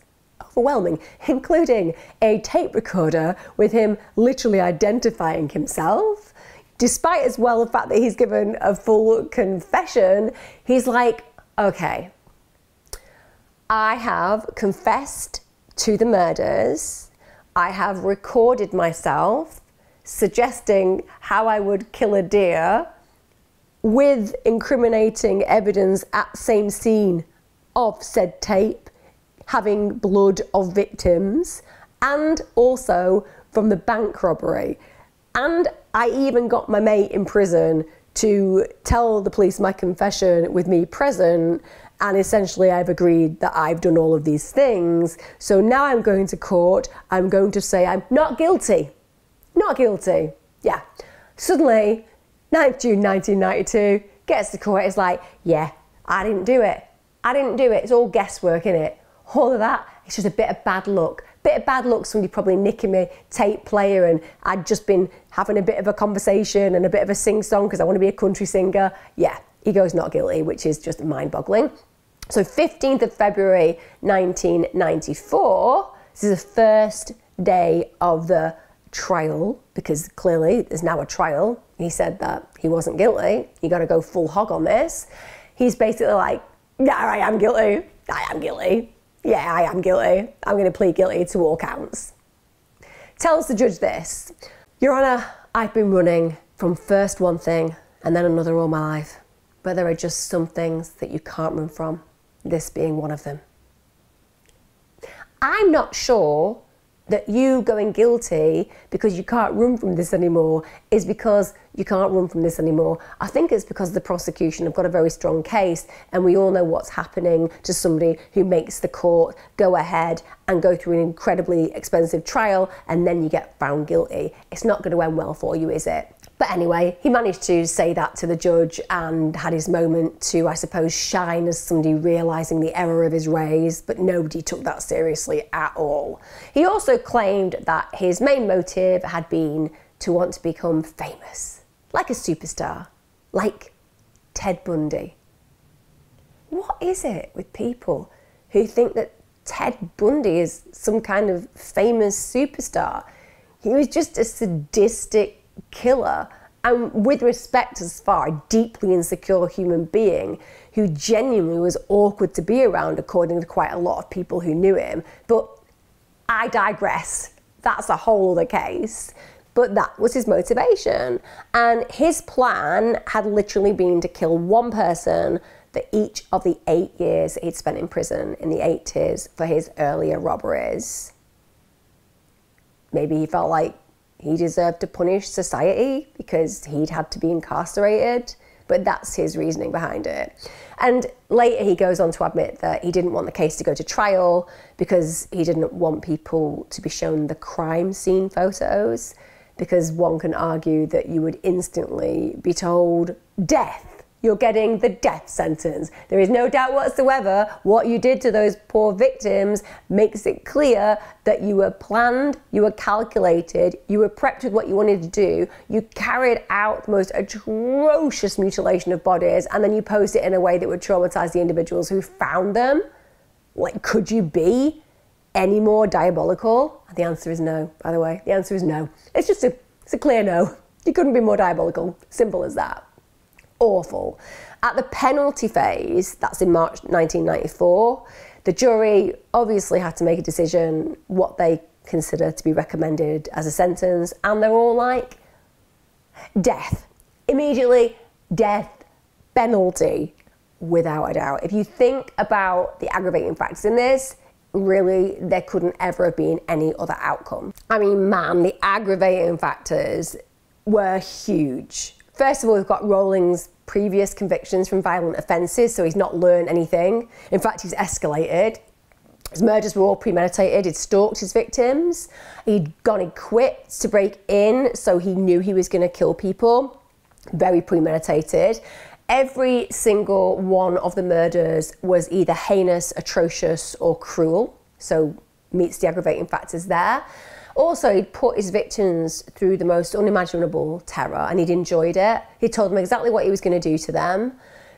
overwhelming, including a tape recorder with him literally identifying himself. Despite as well the fact that he's given a full confession, he's like, okay, I have confessed to the murders. I have recorded myself suggesting how I would kill a deer with incriminating evidence at same scene of said tape having blood of victims and also from the bank robbery. And I even got my mate in prison to tell the police my confession with me present. And essentially, I've agreed that I've done all of these things. So now I'm going to court. I'm going to say I'm not guilty. Not guilty. Yeah. Suddenly, 9th June 1992, gets to court, it's like, yeah, I didn't do it. I didn't do it. It's all guesswork, in it? All of that, it's just a bit of bad luck. Bit of bad luck, somebody probably nicking my tape player, and I'd just been having a bit of a conversation and a bit of a sing song because I want to be a country singer. Yeah, he goes not guilty, which is just mind boggling. So, 15th of February 1994, this is the first day of the trial because clearly there's now a trial. He said that he wasn't guilty. You got to go full hog on this. He's basically like, yeah, I am guilty. I am guilty. Yeah, I am guilty. I'm going to plead guilty to all counts. Tells the judge this Your Honour, I've been running from first one thing and then another all my life. But there are just some things that you can't run from, this being one of them. I'm not sure that you going guilty because you can't run from this anymore is because you can't run from this anymore. I think it's because the prosecution have got a very strong case, and we all know what's happening to somebody who makes the court go ahead and go through an incredibly expensive trial, and then you get found guilty. It's not going to end well for you, is it? But anyway, he managed to say that to the judge and had his moment to, I suppose, shine as somebody realising the error of his ways, but nobody took that seriously at all. He also claimed that his main motive had been to want to become famous, like a superstar, like Ted Bundy. What is it with people who think that Ted Bundy is some kind of famous superstar? He was just a sadistic killer. And with respect as far a deeply insecure human being who genuinely was awkward to be around according to quite a lot of people who knew him. But i digress. That's a whole other case. But that was his motivation. And his plan had literally been to kill one person for each of the eight years he'd spent in prison in the 80s for his earlier robberies. Maybe he felt like he deserved to punish society because he'd had to be incarcerated. But that's his reasoning behind it. And later he goes on to admit that he didn't want the case to go to trial because he didn't want people to be shown the crime scene photos. Because one can argue that you would instantly be told death you're getting the death sentence. There is no doubt whatsoever what you did to those poor victims makes it clear that you were planned, you were calculated, you were prepped with what you wanted to do, you carried out the most atrocious mutilation of bodies, and then you posed it in a way that would traumatize the individuals who found them. Like, could you be any more diabolical? The answer is no, by the way. The answer is no. It's just a, it's a clear no. You couldn't be more diabolical. Simple as that awful. At the penalty phase, that's in March 1994, the jury obviously had to make a decision what they consider to be recommended as a sentence, and they're all like, death. Immediately, death penalty, without a doubt. If you think about the aggravating factors in this, really there couldn't ever have been any other outcome. I mean, man, the aggravating factors were huge. First of all, we've got Rolling's previous convictions from violent offences, so he's not learned anything. In fact, he's escalated. His murders were all premeditated. He'd stalked his victims. He'd gone equipped to break in, so he knew he was going to kill people. Very premeditated. Every single one of the murders was either heinous, atrocious, or cruel, so meets the aggravating factors there. Also, he'd put his victims through the most unimaginable terror and he'd enjoyed it. He told them exactly what he was going to do to them.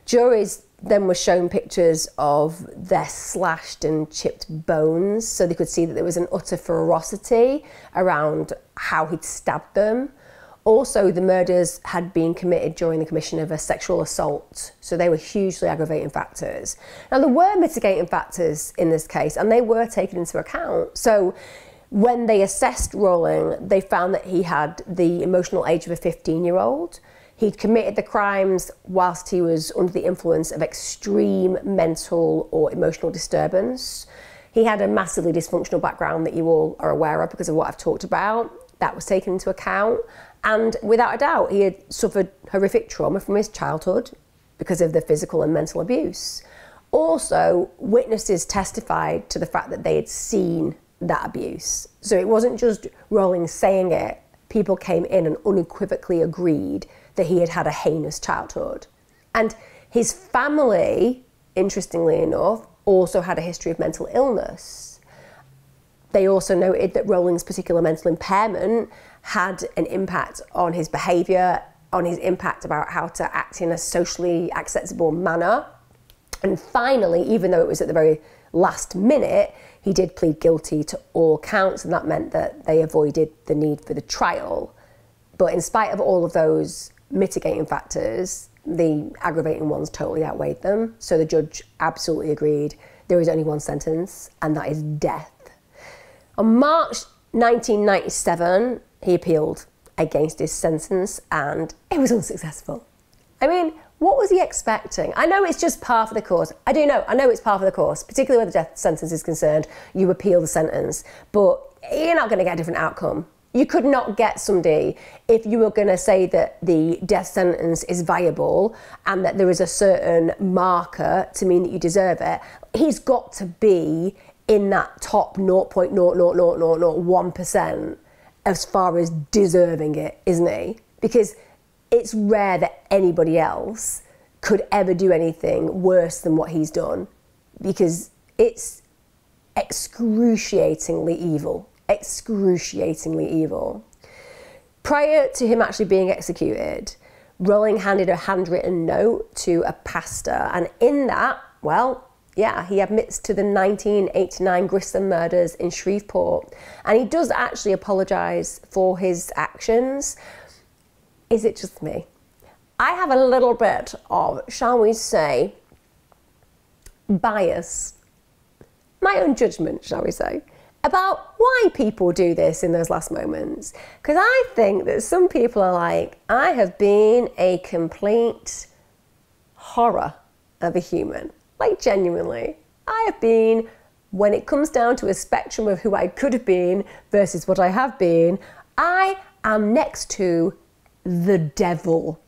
Juries then were shown pictures of their slashed and chipped bones so they could see that there was an utter ferocity around how he'd stabbed them. Also, the murders had been committed during the commission of a sexual assault, so they were hugely aggravating factors. Now, there were mitigating factors in this case, and they were taken into account. So, when they assessed Rolling, they found that he had the emotional age of a 15 year old. He'd committed the crimes whilst he was under the influence of extreme mental or emotional disturbance. He had a massively dysfunctional background that you all are aware of because of what I've talked about. That was taken into account. And without a doubt, he had suffered horrific trauma from his childhood because of the physical and mental abuse. Also, witnesses testified to the fact that they had seen that abuse. So it wasn't just Rolling saying it, people came in and unequivocally agreed that he had had a heinous childhood. And his family, interestingly enough, also had a history of mental illness. They also noted that Rolling's particular mental impairment had an impact on his behaviour, on his impact about how to act in a socially acceptable manner. And finally, even though it was at the very last minute, he did plead guilty to all counts, and that meant that they avoided the need for the trial. But in spite of all of those mitigating factors, the aggravating ones totally outweighed them. So the judge absolutely agreed there is only one sentence, and that is death. On March 1997, he appealed against his sentence and it was unsuccessful. I mean, what was he expecting? I know it's just par for the course. I do know, I know it's par for the course, particularly where the death sentence is concerned. You appeal the sentence, but you're not going to get a different outcome. You could not get somebody if you were going to say that the death sentence is viable and that there is a certain marker to mean that you deserve it. He's got to be in that top 0.00001% as far as deserving it, isn't he? Because it's rare that anybody else could ever do anything worse than what he's done because it's excruciatingly evil. Excruciatingly evil. Prior to him actually being executed, Rolling handed a handwritten note to a pastor, and in that, well, yeah, he admits to the 1989 Grissom murders in Shreveport. And he does actually apologise for his actions. Is it just me? I have a little bit of, shall we say, bias, my own judgment, shall we say, about why people do this in those last moments. Because I think that some people are like, I have been a complete horror of a human. Like, genuinely, I have been, when it comes down to a spectrum of who I could have been versus what I have been, I am next to the devil.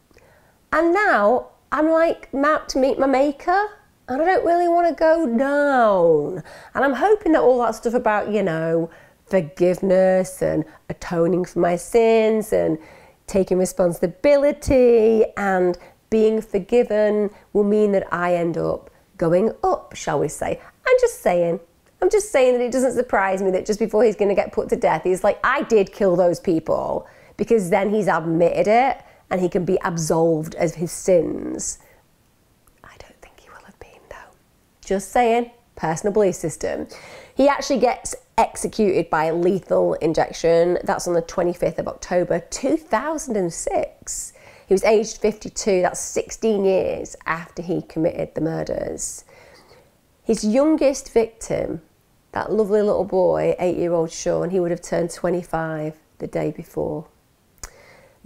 And now I'm like about to meet my maker and I don't really want to go down. And I'm hoping that all that stuff about, you know, forgiveness and atoning for my sins and taking responsibility and being forgiven will mean that I end up going up, shall we say. I'm just saying. I'm just saying that it doesn't surprise me that just before he's going to get put to death, he's like, I did kill those people, because then he's admitted it and he can be absolved of his sins. I don't think he will have been, though. Just saying, personal belief system. He actually gets executed by lethal injection. That's on the 25th of October 2006. He was aged 52, that's 16 years after he committed the murders. His youngest victim, that lovely little boy, eight year old Sean, he would have turned 25 the day before.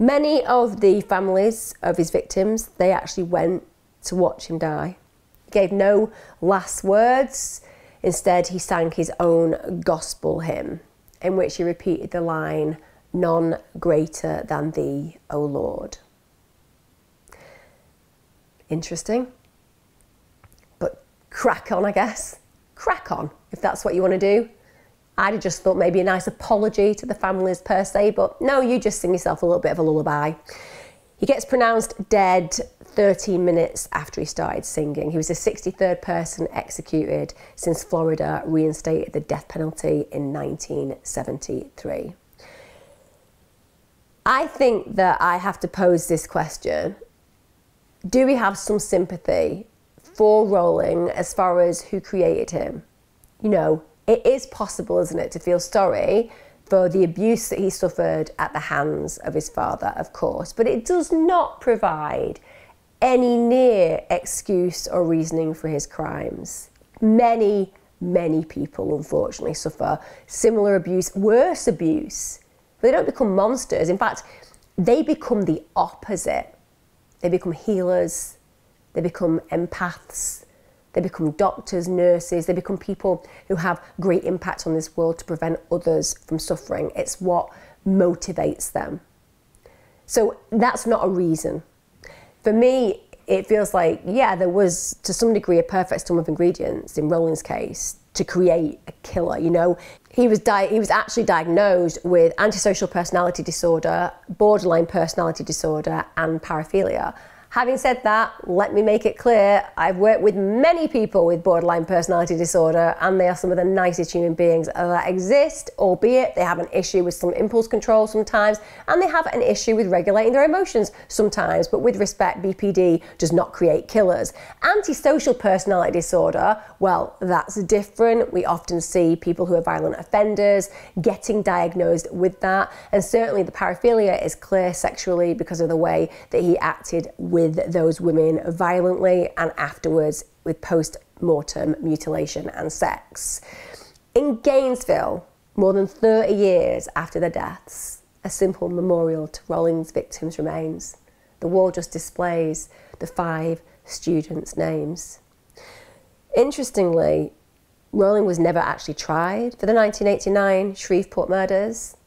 Many of the families of his victims, they actually went to watch him die. He gave no last words. Instead, he sang his own gospel hymn, in which he repeated the line, None greater than thee, O Lord. Interesting. But crack on, I guess. Crack on, if that's what you want to do. I'd have just thought maybe a nice apology to the families per se, but no, you just sing yourself a little bit of a lullaby. He gets pronounced dead 13 minutes after he started singing. He was the 63rd person executed since Florida reinstated the death penalty in 1973. I think that I have to pose this question Do we have some sympathy for Rolling as far as who created him? You know, it is possible, isn't it, to feel sorry for the abuse that he suffered at the hands of his father, of course, but it does not provide any near excuse or reasoning for his crimes. Many, many people, unfortunately, suffer similar abuse, worse abuse. But they don't become monsters. In fact, they become the opposite. They become healers, they become empaths, they become doctors, nurses, they become people who have great impact on this world to prevent others from suffering. It's what motivates them. So that's not a reason. For me, it feels like, yeah, there was to some degree a perfect storm of ingredients in Rolling's case to create a killer. You know, he was he was actually diagnosed with antisocial personality disorder, borderline personality disorder, and paraphilia. Having said that, let me make it clear I've worked with many people with borderline personality disorder, and they are some of the nicest human beings that exist, albeit they have an issue with some impulse control sometimes, and they have an issue with regulating their emotions sometimes. But with respect, BPD does not create killers. Antisocial personality disorder, well, that's different. We often see people who are violent offenders getting diagnosed with that, and certainly the paraphilia is clear sexually because of the way that he acted with with those women violently and afterwards with post mortem mutilation and sex. In Gainesville, more than 30 years after their deaths, a simple memorial to Rolling's victims remains. The wall just displays the five students' names. Interestingly, Rolling was never actually tried for the 1989 Shreveport murders.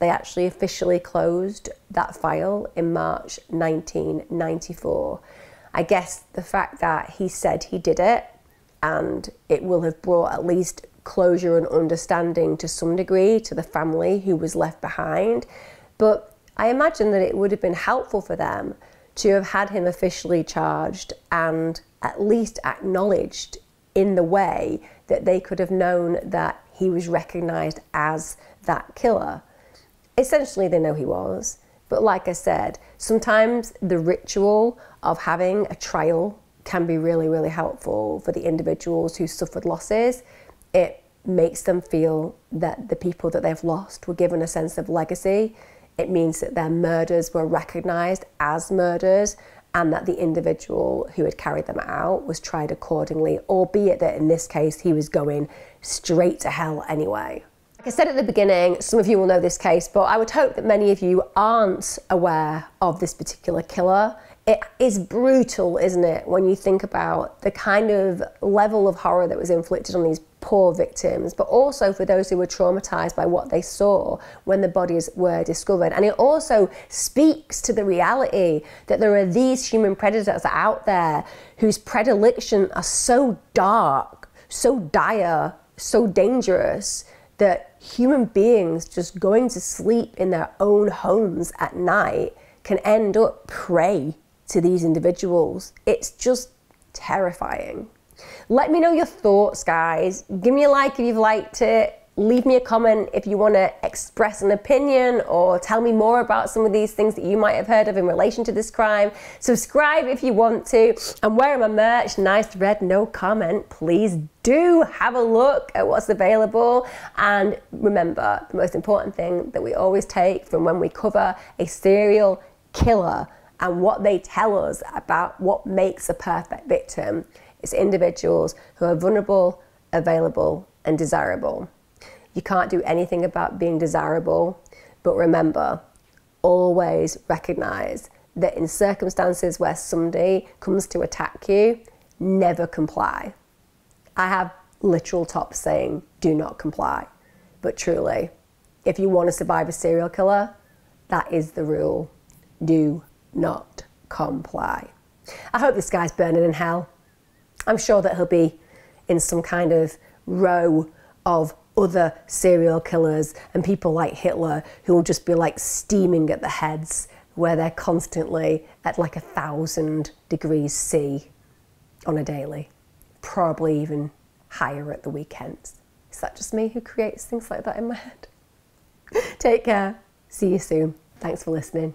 They actually officially closed that file in March 1994. I guess the fact that he said he did it and it will have brought at least closure and understanding to some degree to the family who was left behind. But I imagine that it would have been helpful for them to have had him officially charged and at least acknowledged in the way that they could have known that he was recognised as that killer essentially they know he was. But like I said, sometimes the ritual of having a trial can be really, really helpful for the individuals who suffered losses. It makes them feel that the people that they've lost were given a sense of legacy. It means that their murders were recognised as murders and that the individual who had carried them out was tried accordingly, albeit that in this case he was going straight to hell anyway. Like I said at the beginning, some of you will know this case, but I would hope that many of you aren't aware of this particular killer. It is brutal, isn't it, when you think about the kind of level of horror that was inflicted on these poor victims, but also for those who were traumatized by what they saw when the bodies were discovered. And it also speaks to the reality that there are these human predators out there whose predilection are so dark, so dire, so dangerous that human beings just going to sleep in their own homes at night can end up prey to these individuals. It's just terrifying. Let me know your thoughts, guys. Give me a like if you've liked it leave me a comment if you want to express an opinion or tell me more about some of these things that you might have heard of in relation to this crime. Subscribe if you want to. I'm wearing my merch, nice red, no comment. Please do have a look at what's available. And remember, the most important thing that we always take from when we cover a serial killer And what they tell us about what makes a perfect victim is individuals who are vulnerable, available, and desirable. You can't do anything about being desirable, but remember, always recognize that in circumstances where somebody comes to attack you, never comply. I have literal top saying, do not comply. But truly, if you want to survive a serial killer, that is the rule. Do not comply. I hope this guy's burning in hell. I'm sure that he'll be in some kind of row of other serial killers and people like Hitler who will just be like steaming at the heads where they're constantly at like a thousand degrees C on a daily, probably even higher at the weekends. Is that just me who creates things like that in my head? Take care. See you soon. Thanks for listening.